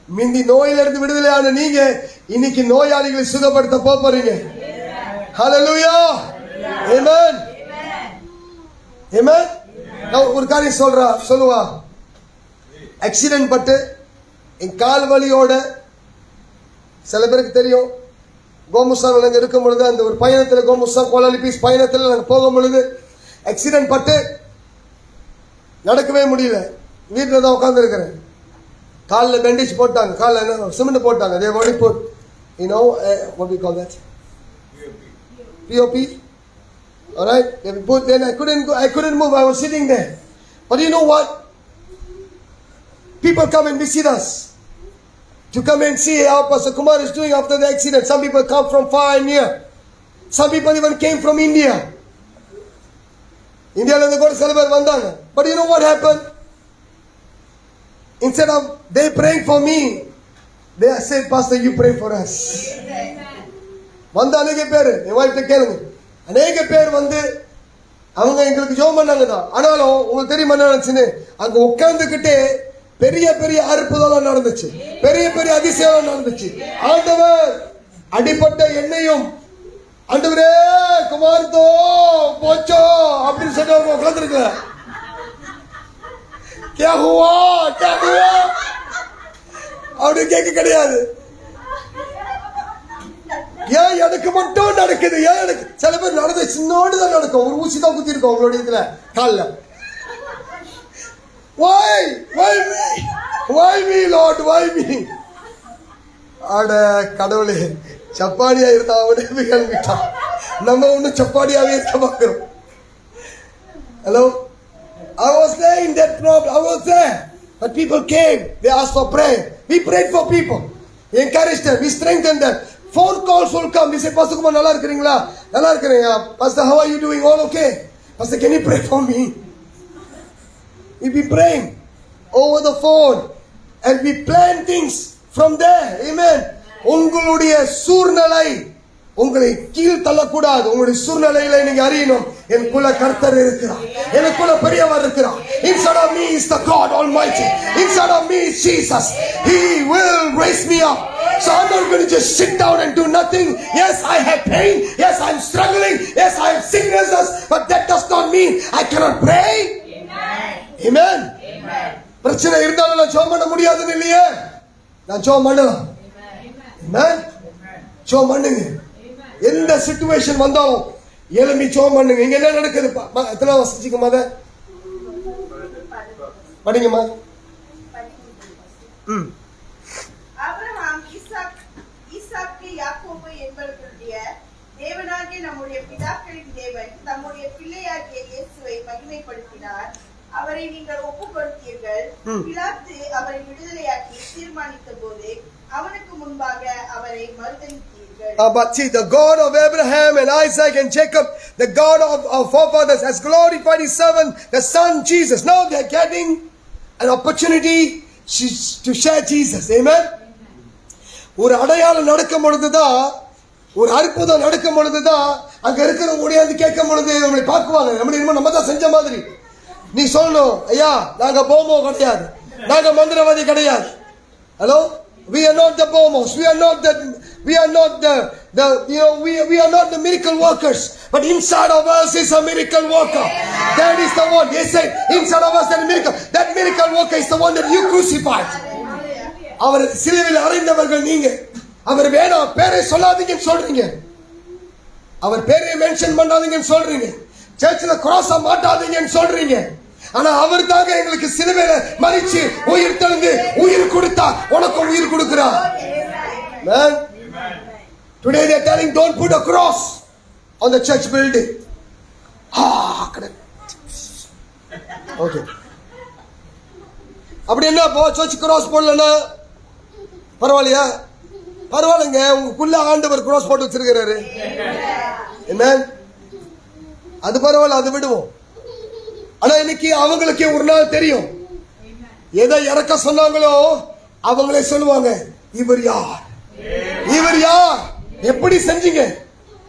மிந்தி நோயிலிருந்து விடுதலையான நீங்க இன்னைக்கு நோயாளிகளை சுகப்படுத்த போக போறீங்க Hallelujah. Amen. Amen. நான் ஒரு காரியம் சொல்றா சொல்லுவா ஆக்சிடென்ட் பட்டு என் கால் வலியோட சில பேருக்கு தெரியும் கோமுசாவில் நாங்கள் இருக்கும் பொழுது அந்த ஒரு பயணத்தில் கோமுசா கோலாலி பீஸ் பயணத்தில் நாங்கள் போகும் பொழுது ஆக்சிடென்ட் பட்டு நடக்கவே முடியல வீட்டில் தான் உட்காந்துருக்கிறேன் காலில் பேண்டேஜ் போட்டாங்க காலில் என்ன சிமெண்ட் போட்டாங்க அதே ஒடி boat you know what we call that POP. All right. They put then I couldn't go. I couldn't move. I was sitting there. But you know what? People come and visit us to come and see how Pastor Kumar is doing after the accident. Some people come from far and near. Some people even came from India. இந்தியால இருந்து கூட சில பேர் வந்தாங்க. But you know what happen instead of they praying for me they said pastor you pray for us வந்த அநேக பேர் என் வாய்ப்பு கேளுங்க. அநேக பேர் வந்து அவங்க எங்களுக்கு ஜோம் பண்ணாங்க தான். ஆனாலும் உங்களுக்கு தெரியுமா என்ன நினச்சுன்னு அங்கே உட்காந்துக்கிட்டே பெரிய பெரிய அற்புதம் நடந்துச்சு. பெரிய பெரிய அதிசயம் நடந்துச்சு. ஆண்டவர் அடிப்பட்ட எண்ணெயும் ஆண்டவரே குமார்த்தோ போச்சோ அப்படின்னு சொல்லி அவங்க உட்காந்துருக்கல கே ஹுவா கே அப்படி கேட்க கிடையாது. ஏன் எனக்கு மட்டும் நடக்குது? ஏன் எனக்கு சில பேர் நடந்த சின்னோடு தான் நடக்கும். ஒரு ஊசி தான் குத்தி இருக்கும் உங்களுடைய இதுல கால why why me why me Lord why me அட கடவுளே. சப்பாடியா இருந்தா அவனே கிளம்பிட்டான் நம்ம ஒன்னும் சப்பாடியாவே இருக்க பார்க்கிறோம் hello I was there in that problem. I was there. But people came. They asked for prayer. We prayed for people. We encouraged them. We strengthened them. Phone calls will come. We say, Pastor Kumar, நல்லா இருக்கிறீங்களா நல்லா இருக்கிறீங்க Pastor, how are you doing? All okay? Pastor, can you pray for me? We be praying over the phone. And we plan things from there. Amen. உங்களுடைய சூழ்நிலை உங்களை கீழ் தள்ளக்கூடாது உங்களுடைய சூழ்நிலையில நீங்க அறியணும் எனக்குள்ள கர்த்தர் இருக்கிறார் எனக்குள்ள பெரியவர் இருக்கிறார் inside of me is the God Almighty inside of me is Jesus He will raise me up so I'm not going to just sit down and do nothing yes I have pain yes I'm struggling yes I have sicknesses but that does not mean I cannot pray Amen பிரச்சனை இருந்தாலும் நான் ஜோம் பண்ண முடியாதுன்னு இல்லையே நான் ஜோம் பண்ணலாம் ஜோம் பண்ணுங்க. எந்த சிச்சுவேஷன் வந்தாலும் எழும்பி ஜோம் பண்ணுங்க. இங்க என்ன நடக்குது? எத்தனை வசிச்சுக்க மத படிங்கம்மா. ம். ஆபிரகாம் ஈசாக் ஈசாக்கு யாக்கோபு என்பவர்களுடைய தேவனாகிய நம்முடைய பிதாக்களின் தேவன் தம்முடைய பிள்ளையாகிய இயேசுவை மகிமைப்படுத்தினார். அவரை நீங்கள் ஒப்பு கொடுத்தீர்கள் ம். பிலாத்து அவரை விடுதலையாக்கி தீர்மானித்த போது அவனுக்கு Uh, but see, the God of Abraham and Isaac and Jacob, the God of our forefathers, has glorified His servant, the Son Jesus. Now they're getting an opportunity to- share Jesus. Amen. ஒரு அடையாளம் நடக்கும் பொழுதுதான் ஒரு அற்புதம் நடக்கும் பொழுதுதான் அங்க இருக்கிற முடியாது கேட்கும் பொழுது நம்மளை பார்க்குவாங்க நம்ம நம்ம தான் செஞ்ச மாதிரி நீ சொல்லணும் ஐயா நாங்க போமோ கிடையாது நாங்க மந்திரவாதி கிடையாது hello we are not the bomos we are not the we are not the the you know we, we are not the miracle workers but inside of us is a miracle worker that is the one they said inside of us that miracle that miracle worker is the one that you crucified அவர் சிலுவையில் அறைந்தவர்கள் நீங்க அவர் வேணாம் பேரை சொல்லாதீங்கன்னு சொல்றீங்க அவர் பேரை mention பண்ணாதீங்கன்னு சொல்றீங்க சர்ச்சில் கிராஸ மாட்டாதீங்கன்னு சொல்றீங்க ஆனா அவர் தாங்க எங்களுக்கு சிலுவையில மறிச்சு உயிர் தெளிந்து உயிர் கொடுத்தா உனக்கும் உயிர் கொடுக்கிறார் Man, today they're telling don't put a cross on the church building. Ah, correct. Okay அப்படி என்ன போ சர்ச் கிராஸ் போடலன்னா? பரவாயில்லையா? பரவாயில்லைங்க உங்களுக்குள்ள ஆண்டவர் கிராஸ் போட்டு வச்சிருக்கிறாரு. என்ன அது பரவாயில்ல அது விடுவோம். ஆனா இன்னைக்கு அவங்களுக்கே ஒரு நாள் தெரியும். எதை இறக்க சொன்னாங்களோ அவங்களே சொல்லுவாங்க இவர் யார்? இவர் யார்? எப்படி செஞ்சீங்க?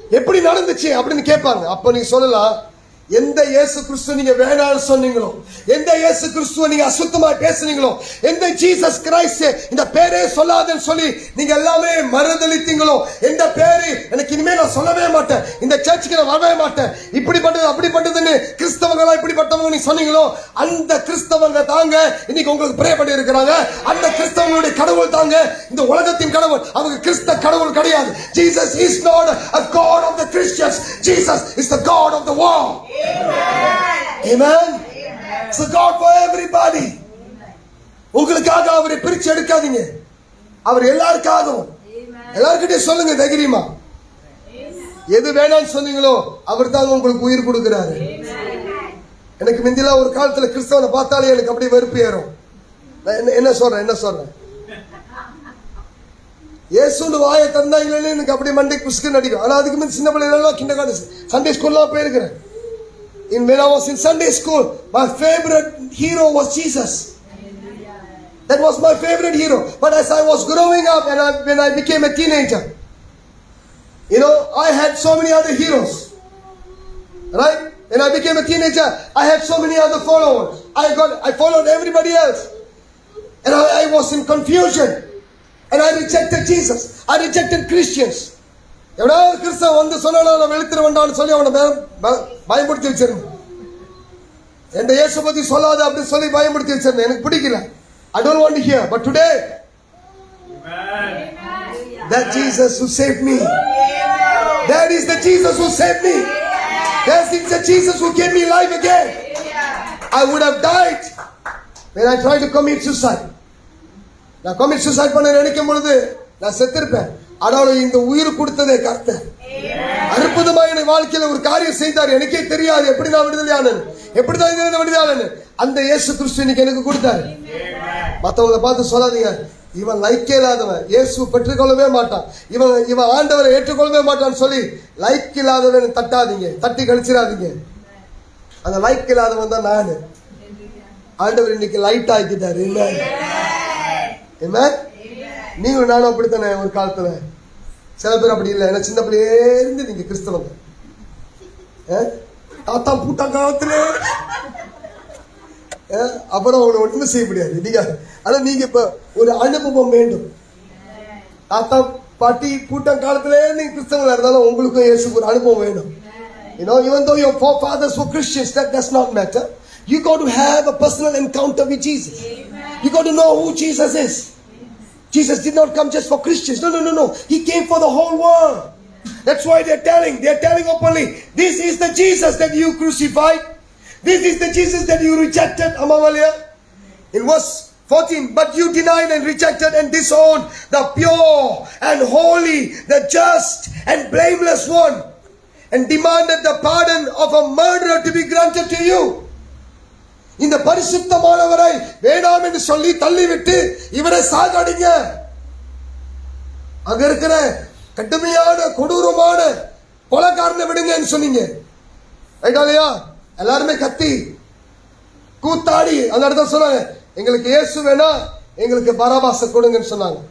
எப்படி நடந்துச்சு? அப்படின்னு கேட்பாங்க. அப்ப நீங்க சொல்லலாம் எந்த இயேசு கிறிஸ்துவ நீங்க வேணாம்னு சொன்னீங்களோ எந்த இயேசு கிறிஸ்துவ நீங்க அசுத்தமா பேசுனீங்களோ எந்த ஜீசஸ் கிரைஸ்ட் இந்த பேரே சொல்லாதன்னு சொல்லி நீங்க எல்லாமே மறுதளித்தீங்களோ எந்த பேரு எனக்கு இனிமே நான் சொல்லவே மாட்டேன் இந்த சர்ச்சுக்கு நான் வரவே மாட்டேன். இப்படிப்பட்டது அப்படிப்பட்டதுன்னு கிறிஸ்தவங்களா இப்படிப்பட்டவங்க நீங்க சொன்னீங்களோ அந்த கிறிஸ்தவங்க தாங்க இன்னைக்கு உங்களுக்கு ப்ரே பண்ணி இருக்கிறாங்க அந்த கிறிஸ்தவங்களுடைய கடவுள் தாங்க இந்த உலகத்தின் கடவுள். அவங்க கிறிஸ்த கடவுள் கிடையாது. Jesus is not a god of the christians. Jesus is the god of the world. Amen. It's a god for everybody. உங்களுக்காக அவரை பிரிச்சு எடுக்காதீங்க. அவர் எல்லாருக்காகவும். எல்லாருக்கிட்டையும் சொல்லுங்க தைரியமா. எது வேணாம்னு சொன்னீங்களோ அவர் தாங்க உங்களுக்கு உயிர் கொடுக்கிறாரு. எனக்கு முந்திலாம் ஒரு காலத்துல கிறிஸ்தவனை பார்த்தாலே எனக்கு அப்படியே வெறுப்பு ஏறும். நான் என்ன என்ன சொல்றேன் என்ன சொல்றேன்? இயேசுன்னு வாயை தந்தாங்களே எனக்கு அப்படியே மண்டை குஸ்கு நடிக்கும் ஆனா அதுக்கு முந்தி சின்ன பிள்ளைகளெல்லாம் கிண்ட சண்டே ஸ்கூல்லாம் போயிருக்கிறேன். In when I was in Sunday school, my favorite hero was Jesus. That was my favorite hero. But as I was growing up and I, when I became a teenager, you know, I had so many other heroes. Right? When I became a teenager, I had so many other followers. I got, I followed everybody else. And I, I was in confusion. And I rejected Jesus. I rejected Christians. எவனாவது கிறிஸ்தவ வந்து சொன்னாலும் நான் வெளுத்துருவேண்டான்னு சொல்லி அவனை பயன்படுத்தி வச்சிருந்தேன் எந்த இயேசு பத்தி சொல்லாத அப்படின்னு சொல்லி பயன்படுத்தி வச்சிருந்தேன் எனக்கு பிடிக்கல I don't want here but today That Jesus who saved me. That is the Jesus who saved me. That is the Jesus who gave me life again. I would have died when I tried to commit suicide. நான் commit suicide பண்ண நினைக்கும் பொழுது நான் செத்திருப்பேன் ஆனாலும் இந்த உயிர் கொடுத்ததே கர்த்தர். அற்புதமா என் வாழ்க்கையில ஒரு காரியம் செய்தார். எனக்கே தெரியாது எப்படி நான் விடுதலையானேன் எப்படி தான் இதிலிருந்து அந்த இயேசு கிறிஸ்து இன்னைக்கு எனக்கு கொடுத்தாரு. மத்தவங்களை பார்த்து சொல்லாதீங்க. இவன் லைக்கே இல்லாதவன். இயேசு பெற்றுக்கொள்ளவே மாட்டான். இவன் இவன் ஆண்டவரை ஏற்றுக்கொள்ளவே மாட்டான்னு சொல்லி லைக் இல்லாதவன் தட்டாதீங்க. தட்டி கழிச்சிடாதீங்க. அந்த லைக் இல்லாதவன் தான் நான். ஆண்டவர் இன்னைக்கு லைட் ஆக்கிட்டாரு. என்ன என்ன நீங்களும் நானும் அப்படித்தானே ஒரு காலத்துல? சில பேர் அப்படி இல்லை. ஏன்னா சின்ன பிள்ளையே இருந்து நீங்க கிறிஸ்தவங்க. தாத்தா பூட்டா காலத்துல. அப்புறம் அவங்களை ஒண்ணுமே செய்ய முடியாது. நீங்க ஆனா நீங்க இப்ப ஒரு அனுபவம் வேண்டும். தாத்தா பாட்டி பூட்டம் காலத்துல நீங்க கிறிஸ்தவங்களா இருந்தாலும் உங்களுக்கும் இயேசுக்கு ஒரு அனுபவம் வேணும். You know, even though your forefathers were Christians, that does not matter. You got to have a personal encounter with Jesus. You got to know who Jesus is. Jesus did not come just for Christians. No, no, no, no. He came for the whole world. That's why they're telling, they're telling openly, this is the Jesus that you crucified. This is the Jesus that you rejected, Amavalia. In verse 14, but you denied and rejected and disowned the pure and holy, the just and blameless one, and demanded the pardon of a murderer to be granted to you. இந்த பரிசுத்தமானவரை வேண்டாம் என்று சொல்லி தள்ளிவிட்டு இவரை சாகாடிங்க அங்க இருக்கிற கடுமையான கொடூரமான கொலைக்காரனை விடுங்கன்னு சொன்னீங்க ரைட்டா இல்லையா எல்லாருமே கத்தி கூத்தாடி அந்த இடத்துல சொன்னாங்க எங்களுக்கு இயேசு வேணா எங்களுக்கு பரபாச கொடுங்கன்னு சொன்னாங்க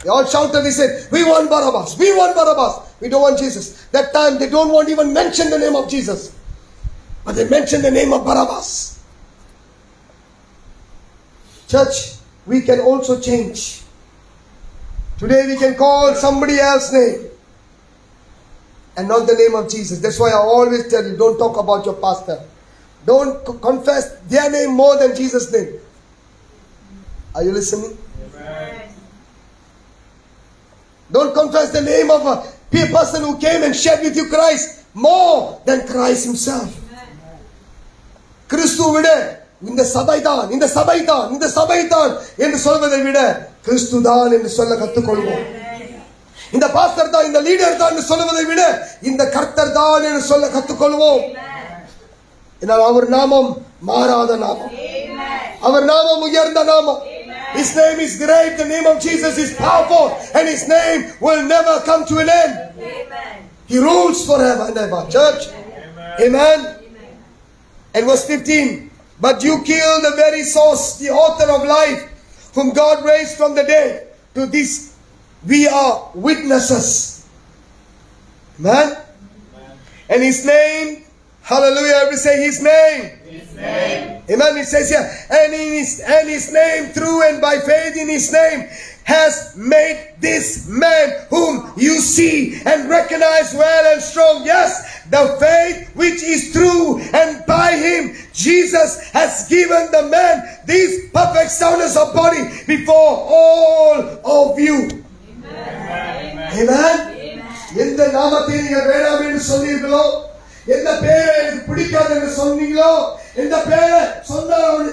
They all shouted, they said, We want Barabbas, we want Barabbas, we don't want Jesus. That time they don't want even mention the name of Jesus, but they mention the name of Barabbas. Church, we can also change. Today we can call somebody else's name and not the name of Jesus. That's why I always tell you, don't talk about your pastor. Don't confess their name more than Jesus' name. Are you listening? Amen. Don't confess the name of a person who came and shared with you Christ more than Christ himself. Christu vide இந்த சபை தான் இந்த சபை தான் இந்த சபை தான் என்று சொல்வதை விட கிறிஸ்து தான் என்று சொல்ல கத்துக்கொள்வோம் இந்த பாஸ்டர் தான் இந்த லீடர் தான் சொல்லுவதை விட இந்த கர்த்தர் தான் என்று சொல்ல கத்துக்கொள்வோம் என்னால் அவர் நாமம் மாறாத நாமம் அவர் நாமம் உயர்ந்த நாமம் His name is great, the name of Jesus is powerful, and His name will never come to an end. Amen. He rules forever and ever. Church, Amen. Amen. And verse 15. But you killed the very source, the author of life, whom God raised from the dead. To this we are witnesses. Amen. And His name, hallelujah, every say His name. Amen. It says here, and in his, and his name, through and by faith in his name, has made this man whom you see and recognize well and strong. Yes, the faith which is true and by him Jesus has given the man this perfect soundness of body before all of you. Amen. Amen. Amen. Amen. எந்த பேரை எனக்கு பிடிக்காது என்று சொன்னீங்களோ? எந்த பேரை சொந்த அவனை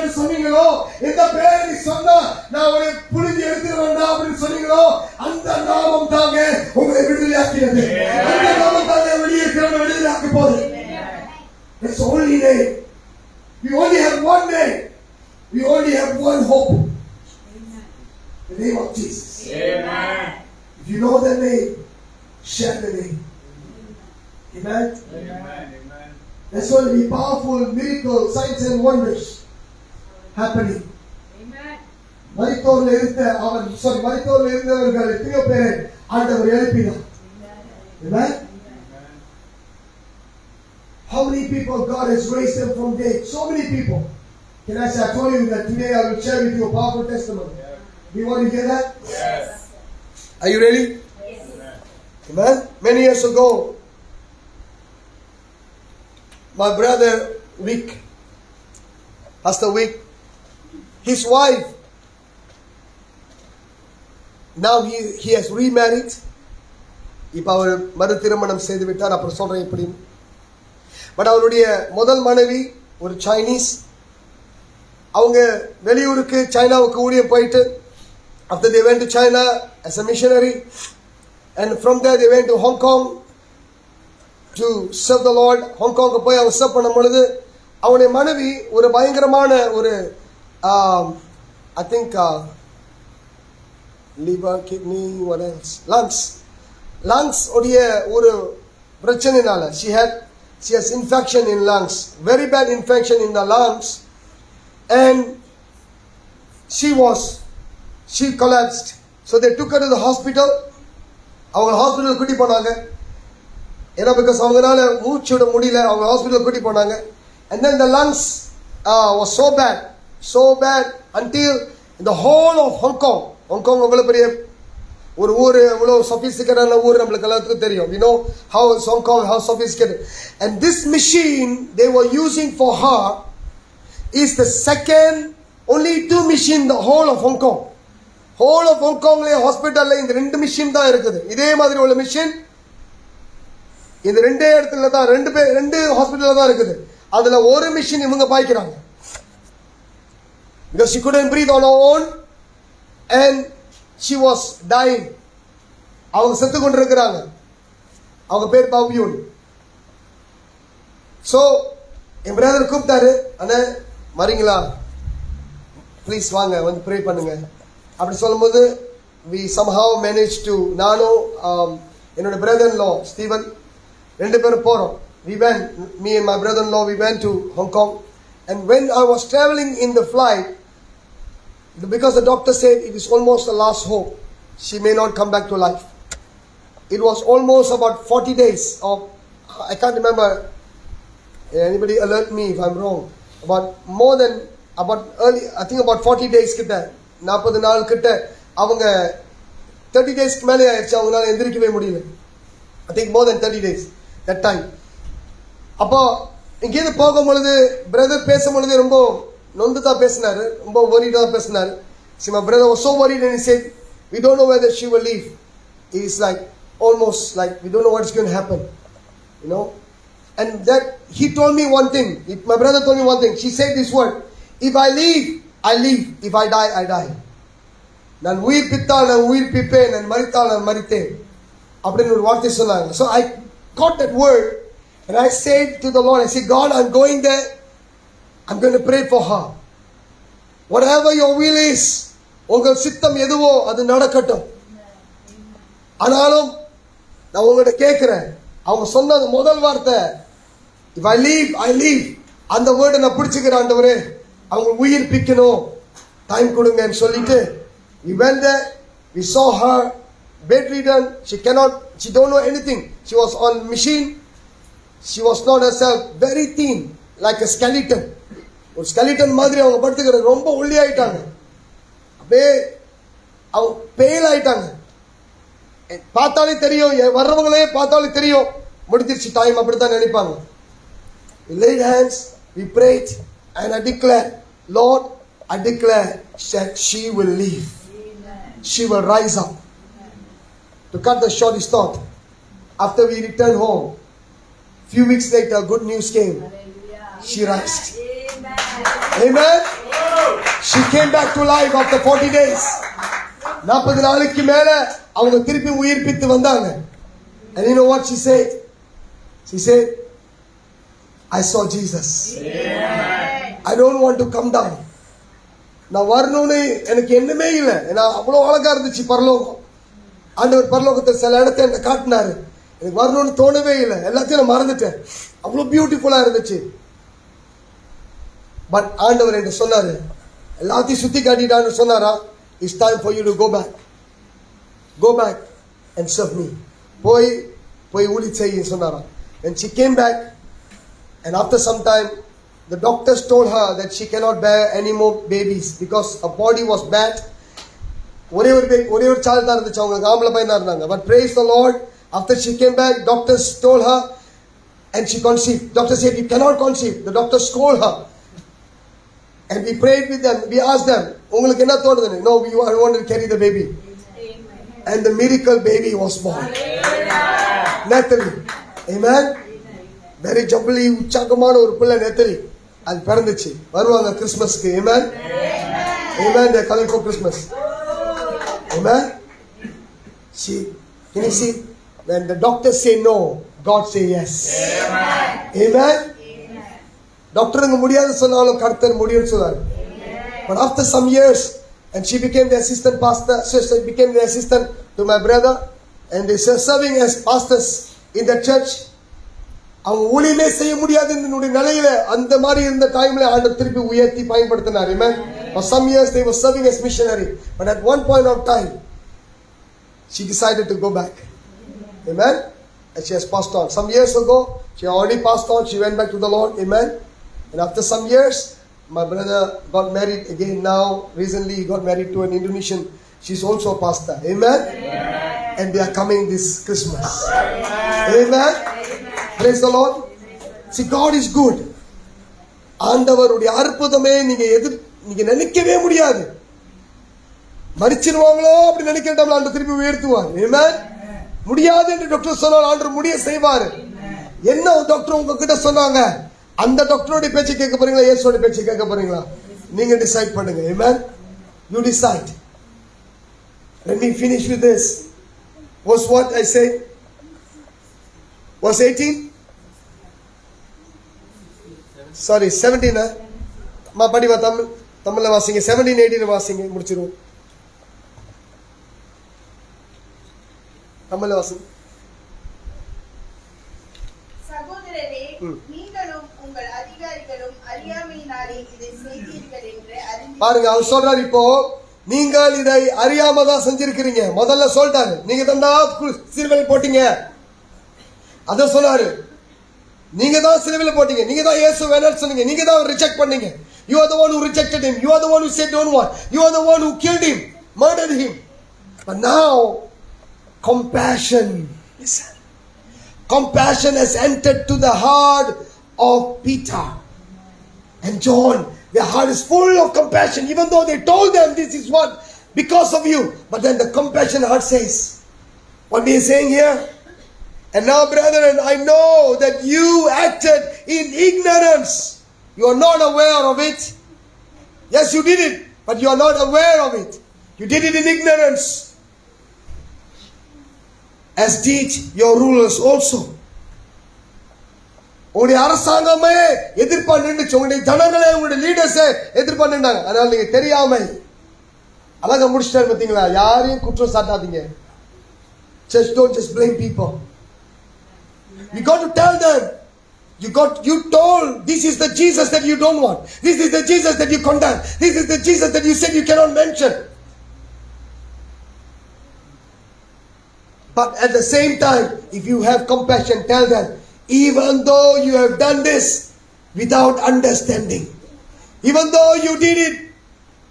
என்று சொன்னீங்களோ? எந்த பேரை நீ சொன்னா நான் உன்னை புரிஞ்சு எடுத்துட அப்படின்னு சொன்னீங்களோ? அந்த நாமம் தாங்க உங்களை விடுதலையாக்கியது. powerful miracles, signs and wonders happening. மரித்தோர்ல இருந்த அவன் சாரி மரித்தோர்ல இருந்தவர்கள் எத்தனையோ பேரை ஆண்டவர் எழுப்பினார் Amen. How many people God has raised them from dead? So many people. Can I say, I told you that today I will share with you a powerful testimony. Do you want to hear that? Are you ready? Amen. Many years ago, my brother Vic, Pastor Vic, his wife, now he, he has remarried. இப்போ அவர் மறு திருமணம் செய்து விட்டார் அப்புறம் சொல்றேன் எப்படின்னு but அவருடைய முதல் மனைவி ஒரு சைனீஸ் அவங்க வெளியூருக்கு சைனாவுக்கு ஊழியம் போயிட்டு after they went to China as a missionary and from there they went to Hong Kong to serve the Lord ஹாங்காங்க்கு போய் அவங்க சர்வ் பண்ணும் பொழுது அவனுடைய மனைவி ஒரு பயங்கரமான ஒரு I think liver kidney lungs lungs உடைய ஒரு பிரச்சனைனால she had she has infection in lungs very bad infection in the lungs and she was she collapsed so they took the hospital அவங்க ஹாஸ்பிட்டல் கூட்டி போனாங்க. ஏன்னா பிகாஸ் அவங்களால மூச்சு விட முடியல அவங்க ஹாஸ்பிட்டல் கூட்டி போனாங்க. And then the lungs uh, was so bad, so bad until the whole of Hong Kong, Hong Kong பெரிய ஒரு ஊர் எவ்வளோ சொஃபிஸ்டிகேட்டான ஊர் நம்மளுக்கு எல்லாத்துக்கும் தெரியும் you no how is Hong Kong how sophisticated and this machine they were using for her is the second only two machine the whole of Hong Kong whole of ஹாங்காங்லேயே ஹாஸ்பிட்டலில் இந்த ரெண்டு மிஷின் தான் இருக்குது இதே மாதிரி உள்ள மிஷின் இந்த ரெண்டே இடத்துல தான் ரெண்டு பேர் ரெண்டு ஹாஸ்பிட்டலில் தான் இருக்குது அதுல ஒரு மிஷின் இவங்க பாய்க்கிறாங்க. Because she couldn't breathe on her own and she was dying. அவங்க செத்து கொண்டிருக்கிறாங்க. அவங்க பேர் பவ்யூன். ஸோ என் பிரதர் கூப்பிட்டாரு அண்ணே வரீங்களா? ப்ளீஸ் வாங்க வந்து ப்ரே பண்ணுங்க. அப்படி சொல்லும்போது வி சம்ஹாவ் மேனேஜ் டு நானும் um, என்னோட பிரதர்லோ ஸ்டீவன் ரெண்டு பேரும் போகிறோம் we went me and my brother-in-law we went to Hong Kong and when I was traveling in the flight because the doctor said it is almost the last hope she may not come back to life it was almost about 40 days of I can't remember anybody alert me if I'm wrong about more than about early I think about 40 days கிட்ட நாற்பது நாள் கிட்ட அவங்க thirty டேஸ்க்கு மேலே ஆயிடுச்சு அவங்களால எந்திரிக்கவே முடியல I think more then thirty days that time அப்போ இங்கேருந்து போகும் பிரதர் பேசும் பொழுது ரொம்ப நொந்து தான் பேசினாரு ரொம்ப worried-ஆ தான் பேசினாரு See, my brother was so worried and he said, we don't know whether she will leave. It's like, almost like, we don't know what's going to happen. You know? And that, he told me one thing. If my brother told me one thing. She said this word, if I leave, I leave. If I die, I die. நான் உயிர் பித்தால் நான் உயிர் பிப்பேன் நான் மறித்தால் நான் மறித்தேன் அப்படின்னு ஒரு வார்த்தை சொன்னாங்க so I got that word And I said to the Lord, I said, God, I'm going there. I'm going to pray for her. Whatever your will is, உங்கள் சித்தம் எதுவோ அது நடக்கட்டும் ஆனாலும் நான் உங்கள்கிட்ட கேட்கிறேன் அவங்க சொன்ன அந்த முதல் வார்த்தை if I live I live அந்த வேர்டை நான் பிடிச்சுக்கிறேன் ஆண்டவரே அவங்க உயிர்ப்பிக்கணும் டைம் கொடுங்கன்னு சொல்லிட்டு we went there we saw her bedridden she cannot she don't know anything she was on machine she was not herself very thin like a skeleton ஒரு skeleton மாதிரி அவங்க படுத்துக்கிறது ரொம்ப ஒல்லி ஆயிட்டாங்க அப்படியே அவங்க பேல் ஆயிட்டாங்க பார்த்தாலே தெரியும் எ- வர்றவங்களே பார்த்தாலே தெரியும் முடிஞ்சிருச்சு டைம் அப்படித்தான் நினைப்பாங்க We laid hands, we prayed, and I declare, Lord, I declare that she will live. She will rise up. To cut the short short, after we returned home, few weeks later, good news came. She rised. Amen. Amen. She came back to life after 40 days. நாற்பது நாளைக்கு மேல அவங்க திருப்பி உயிர்ப்பித்து வந்தாங்க and you know what she said she said I saw Jesus I don't want to come down நான் வரணும்னு எனக்கு என்னமே இல்லை ஏன்னா அவ்வளோ அழகா இருந்துச்சு பரலோகம் ஆண்டவர் பரலோகத்தை சில இடத்த என்னை காட்டினாரு எனக்கு வரணும்னு தோணவே இல்லை எல்லாத்தையும் நான் மறந்துட்டேன் அவ்வளோ பியூட்டிஃபுல்லா இருந்துச்சு பட் ஆண்டவர் என்று சொன்னாரு எல்லாத்தையும் சுத்தி காட்டிட்டான்னு சொன்னாரா it's time for you to go back go back and serve me போய் போய் ஊழி செய்ய சொன்னாராம் and she came back and after some time the doctors told her that she cannot bear any more babies because her body was bad ஒரே ஒரு baby- ஒரே ஒரு child தான் இருந்துச்சு அவங்க ஆம்பளை பையன் தான் இருந்தாங்க but praise the lord after she came back doctors told her and she conceived doctor said you cannot conceive the doctor scolded her and we prayed with them we asked them உங்களுக்கு என்ன தோணுதுன்னு no we I want to carry the baby and the miracle baby was born நேத்தலி Amen very ஜம்பிளி உற்சாகமான ஒரு பிள்ளை நேத்தலி அது பிறந்துச்சு வருவாங்க கிறிஸ்மஸ்க்கு Amen Amen they're coming for Christmas Amen see can you see when the doctors say no God say yes Amen டாக்டருங்க முடியாது சொன்னாலும் கர்த்தர் முடியும்னு சொன்னார் But after some years, and she became the assistant pastor, so she became the assistant to my brother, and they were serving as pastors in the church. அவங்க ஊழியமே செய்ய முடியாது என்னுடைய நிலையில அந்த மாதிரி இருந்த டைம்ல ஆண்டவர் திருப்பி உயர்த்தி பயன்படுத்தினார் amen for some years they were serving as missionary but at one point of time she decided to go back amen and she has passed on some years ago she already passed on she went back to the lord amen and after some years my brother got married again now recently he got married to an indonesian she's also a pastor amen, and they are coming this christmas amen. praise the lord see god is good ஆண்டவருடைய அற்புதமே நீங்க எதிர் நீங்க நினைக்கவே முடியாது மறிச்சிருவாங்களோ அப்படி நினைக்கிற டைம்ல ஆண்டு திருப்பி உயர்த்துவார் Amen? முடியாது என்று டாக்டர் சொன்னால் ஆண்டு முடிய செய்வார். என்ன டாக்டர் உங்ககிட்ட சொன்னாங்க? அந்த டாக்டரோட பேச்சு கேட்க போறீங்களா? இயேசுவோட பேச்சு கேட்க போறீங்களா? நீங்க டிசைட் பண்ணுங்க. Amen? You decide let me finish with this. Was what i said was 18 sorry செவன்டீனா அம்மா படிவா தமிழ் தமிழில் வாசிங்க. செவன்டீன் எயிட்டீன் வாசிங்க. முடிச்சிருவோம். கமல்வாசன் வசதி சகோதரரே பாருங்க அவர் சொல்றாரு இப்போ நீங்கள் இதை அறியாம தான் செஞ்சிருக்கிறீங்க. முதல்ல சொல்லிட்டாரு. நீங்க தந்தா சிறுவலை போட்டீங்க. அத சொன்னாரு. நீங்க தான் சிலுவையில் போட்டீங்க. நீங்க தான் இயேசு வேணாம்னு சொன்னீங்க. நீங்க தான் ரிஜெக்ட் பண்ணீங்க. You are the one who rejected him you are the one who said don't want you are the one who killed him murdered him but now compassion listen compassion has entered to the heart of Peter and John, their heart is full of compassion, even though they told them this is what because of you. But then the compassion heart says, what we are saying here. And now, brethren, I know that you acted in ignorance. You are not aware of it. Yes, you did it, but you are not aware of it. You did it in ignorance As did your rulers also. உங்களுடைய அரசாங்கமே எதிர்ப்பா நின்றுச்சு உங்களுடைய ஜனங்களே உங்களுடைய லீடர்ஸே எதிர்ப்பா நின்றாங்க அதனால நீங்க தெரியாம அழகா முடிச்சிட்டாரு பாத்தீங்களா யாரையும் குற்றம் சாட்டாதீங்க just don't just blame people you got to tell them you got you told this is the jesus that you don't want this is the jesus that you condemn this is the jesus that you said you cannot mention But at the same time, if you have compassion, tell them, even though you have done this without understanding, even though you did it,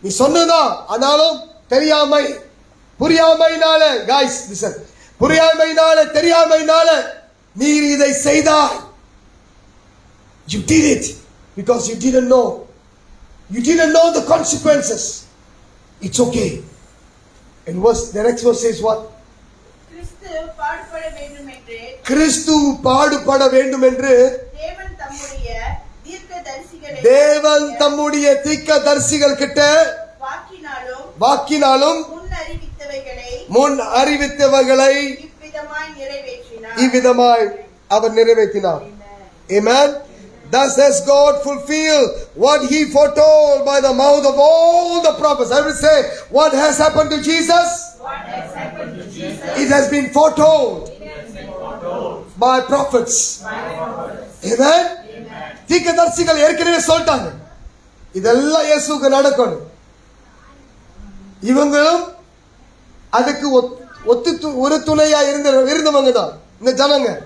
நீ சொன்னதா ஆனாலும் தெரியாமை புரியாமைனால guys listen புரியாமைனால தெரியாமைனால நீர் இதை செய்தாய் you did it because you didn't know you didn't know the consequences it's okay and verse the next verse says what கிறிஸ்து பாடுபட வேண்டும் என்று தேவன் தம்முடைய தீர்க்க தரிசிகளை தேவன் தம்முடைய தீக்க தரிசிகள் கிட்ட வாக்கினாலும் வாக்கினாலும் முன் அறிவித்தவைகளை முன் அறிவித்தவர்களை இவ்விதமாய் நிறைவேற்றினார் இவ்விதமாய் அவர் நிறைவேற்றினார் Amen. Thus has God fulfilled what he foretold by the mouth of all the prophets. I will say, what has happened to Jesus? What has happened to Jesus? It has been foretold By prophets Amen. தீர்க்கதரிசிகள் ஏற்கனவே சொல்லிட்டாங்க. இதெல்லாம் இயேசுக்கு நடக்கணும். இவங்களும் அதுக்கு ஒத்து து- ஒரு துணையா இருந்த இருந்தவங்க தான். இந்த ஜனங்க.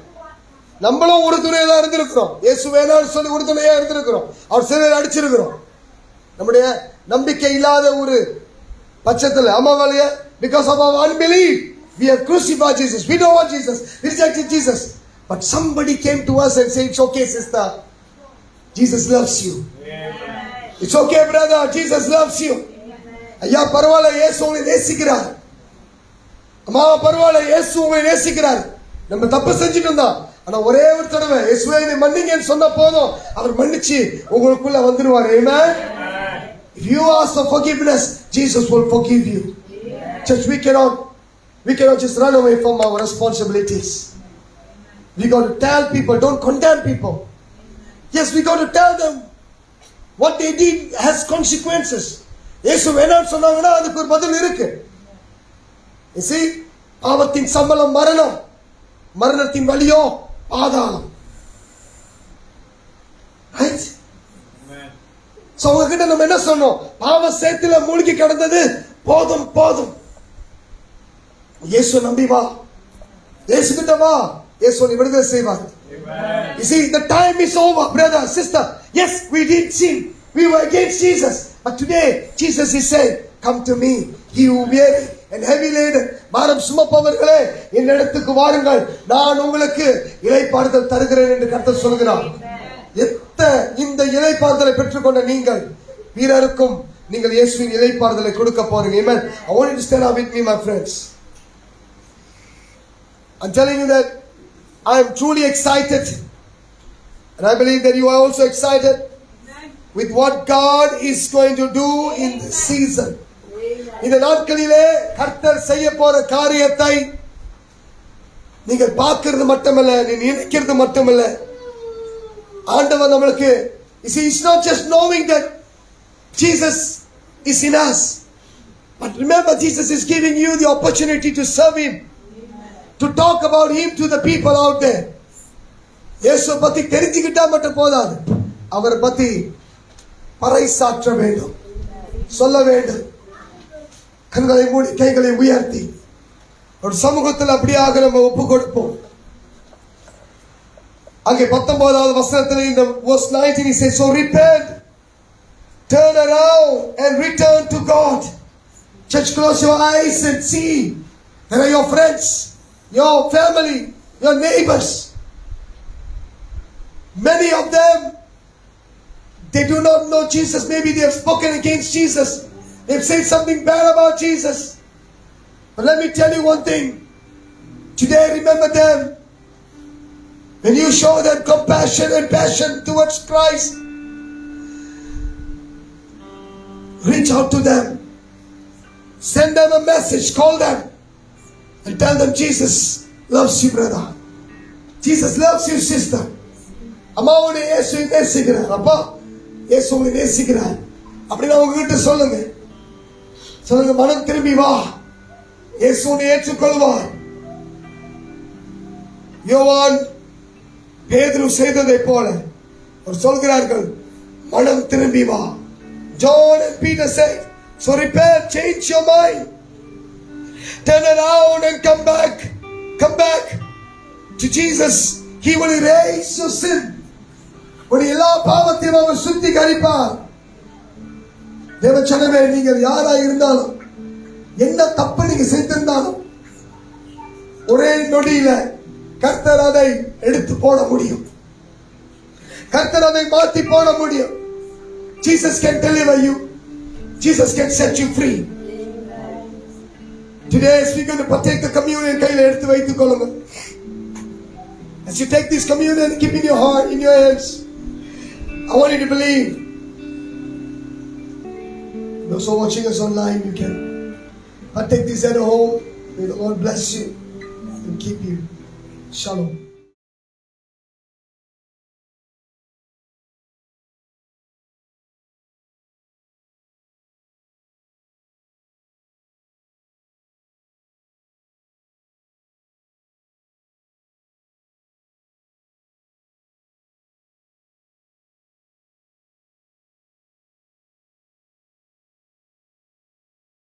நம்மளும் ஒரு துணையா தான் இருந்திருக்கிறோம். இயேசு வேணாம்னு சொல்லி ஒரு துணையா இருந்திருக்கிறோம். அவர் சிறையில் அடிச்சிருக்கிறோம். நம்முடைய நம்பிக்கை இல்லாத ஒரு பட்சத்தில் ஆமாவாலையா because of our unbelief we have crucified Jesus. We don't want Jesus. We rejected Jesus. but somebody came to us and said it's okay sister Jesus loves you it's okay brother Jesus loves you ஐயா பரவாயில்ல இயேசு உங்களை நேசிக்கிறார் அம்மா பரவாயில்ல இயேசு உங்களை நேசிக்கிறார் நம்ம தப்பு செஞ்சுட்டு இருந்தோம் ஆனா ஒரே ஒரு தடவை இயேசுவே என்னை மன்னிங்கன்னு சொன்ன போதும் அவர் மன்னிச்சு உங்களுக்குள்ள வந்துருவார் Amen If you ask for forgiveness, Jesus will forgive you. Church, we cannot, we cannot just run away from our responsibilities. We got to tell people, don't condemn people. Yes, we got to tell them what they did has consequences. இயேசு வேணாம்னு சொன்னாங்கன்னா அதுக்கு ஒரு பதில் இருக்கு. You see, பாவத்தின் சம்பளம் மரணம். மரணத்தின் வழியோ பாதாளம். Right? சோ அவங்க கிட்ட நம்ம என்ன சொன்னோம்? பாவ சேத்துல மூழ்கி கிடந்தது போதும் போதும். இயேசு நம்பி வா. இயேசு கிட்ட வா. இயேசு உன்னை விடுதலை செய்வார் You see, the time is over, brother, sister. Yes, we did sin. We were against Jesus. But today, Jesus is saying, Come to me, he who weary and heavy laden. பாரம் சுமப்பவர்களே என்னிடத்துக்கு வாருங்கள் நான் உங்களுக்கு இளைப்பாறுதல் தருகிறேன் என்று கர்த்தர் சொல்கிறார் எத்த இந்த இளைப்பாறுதலை பெற்றுக்கொண்ட நீங்கள் வீரருக்கும் நீங்கள் இயேசுவின் இளைப்பாறுதலை கொடுக்க போறீங்க Amen. I want you to stand up with me, my friends. I'm telling you that I am truly excited. And I believe that you are also excited with what God is going to do in this season. இந்த நாட்களிலே கர்த்தர் செய்ய போற காரியத்தை நீங்கள் பார்க்கிறது மட்டுமல்ல நீ நினைக்கிறது மட்டுமல்ல ஆண்டவர் நம்மளுக்கு you see it's not just knowing that Jesus is in us but remember Jesus is giving you the opportunity to serve him to talk about him to the people out there இயேசு பத்தி தெரிஞ்சுக்கிட்டா மட்டும் போதாது அவரை பத்தி பறைசாற்ற வேண்டும் சொல்ல வேண்டும் கண்களை மூடி கைகளை உயர்த்தி ஒரு சமூகத்தில் அப்படியாக நம்ம ஒப்பு கொடுப்போம் அங்கே பத்தொன்பதாவது வசனத்தில் இந்த verse 19 he says so repent turn around and return to God church close your eyes and see there are your friends your family your neighbors. Many of them they do not know Jesus. Maybe they have spoken against Jesus. They've said something bad about Jesus. But let me tell you one thing. Today remember them. When you show them compassion and passion towards Christ, reach out to them. Send them a message, call them, and tell them Jesus loves you, brother. Jesus loves you, sister. அம்மாவோட இயேசு நேசிக்கிறார் அப்பா இயேசு உங்களை நேசிக்கிறார் அப்படின்னு அவங்க கிட்ட சொல்லுங்க சொல்லுங்க மனம் திரும்பி வா இயேசு உன்னை ஏற்றுக்கொள்வார் யோவான் பேதுரு செய்ததை போல அவர் சொல்கிறார்கள் மனம் திரும்பி வா John and Peter said, so repent, change your mind. Turn around and come back. Come back to Jesus. He will erase your sin. உடைய எல்லா பாவத்தையும் அவர் சுத்தி கரிப்பார் தேவச்சனவே நீங்கள் யாரா இருந்தாலும் என்ன தப்பு நீங்க செய்திருந்தாலும் ஒரே நொடியில கர்த்தர் அதை எடுத்து போட முடியும் கர்த்தர் அதை மாத்தி போட முடியும் Jesus can deliver you. Jesus can set you free. Today, as we're going to partake the communion, கையில எடுத்து வைத்துக் கொள்ளுங்க. As you take this communion, keep in your heart, in your hands. I want you to believe. Those who are watching us online, you can partake this at home. May the Lord bless you and keep you. Shalom.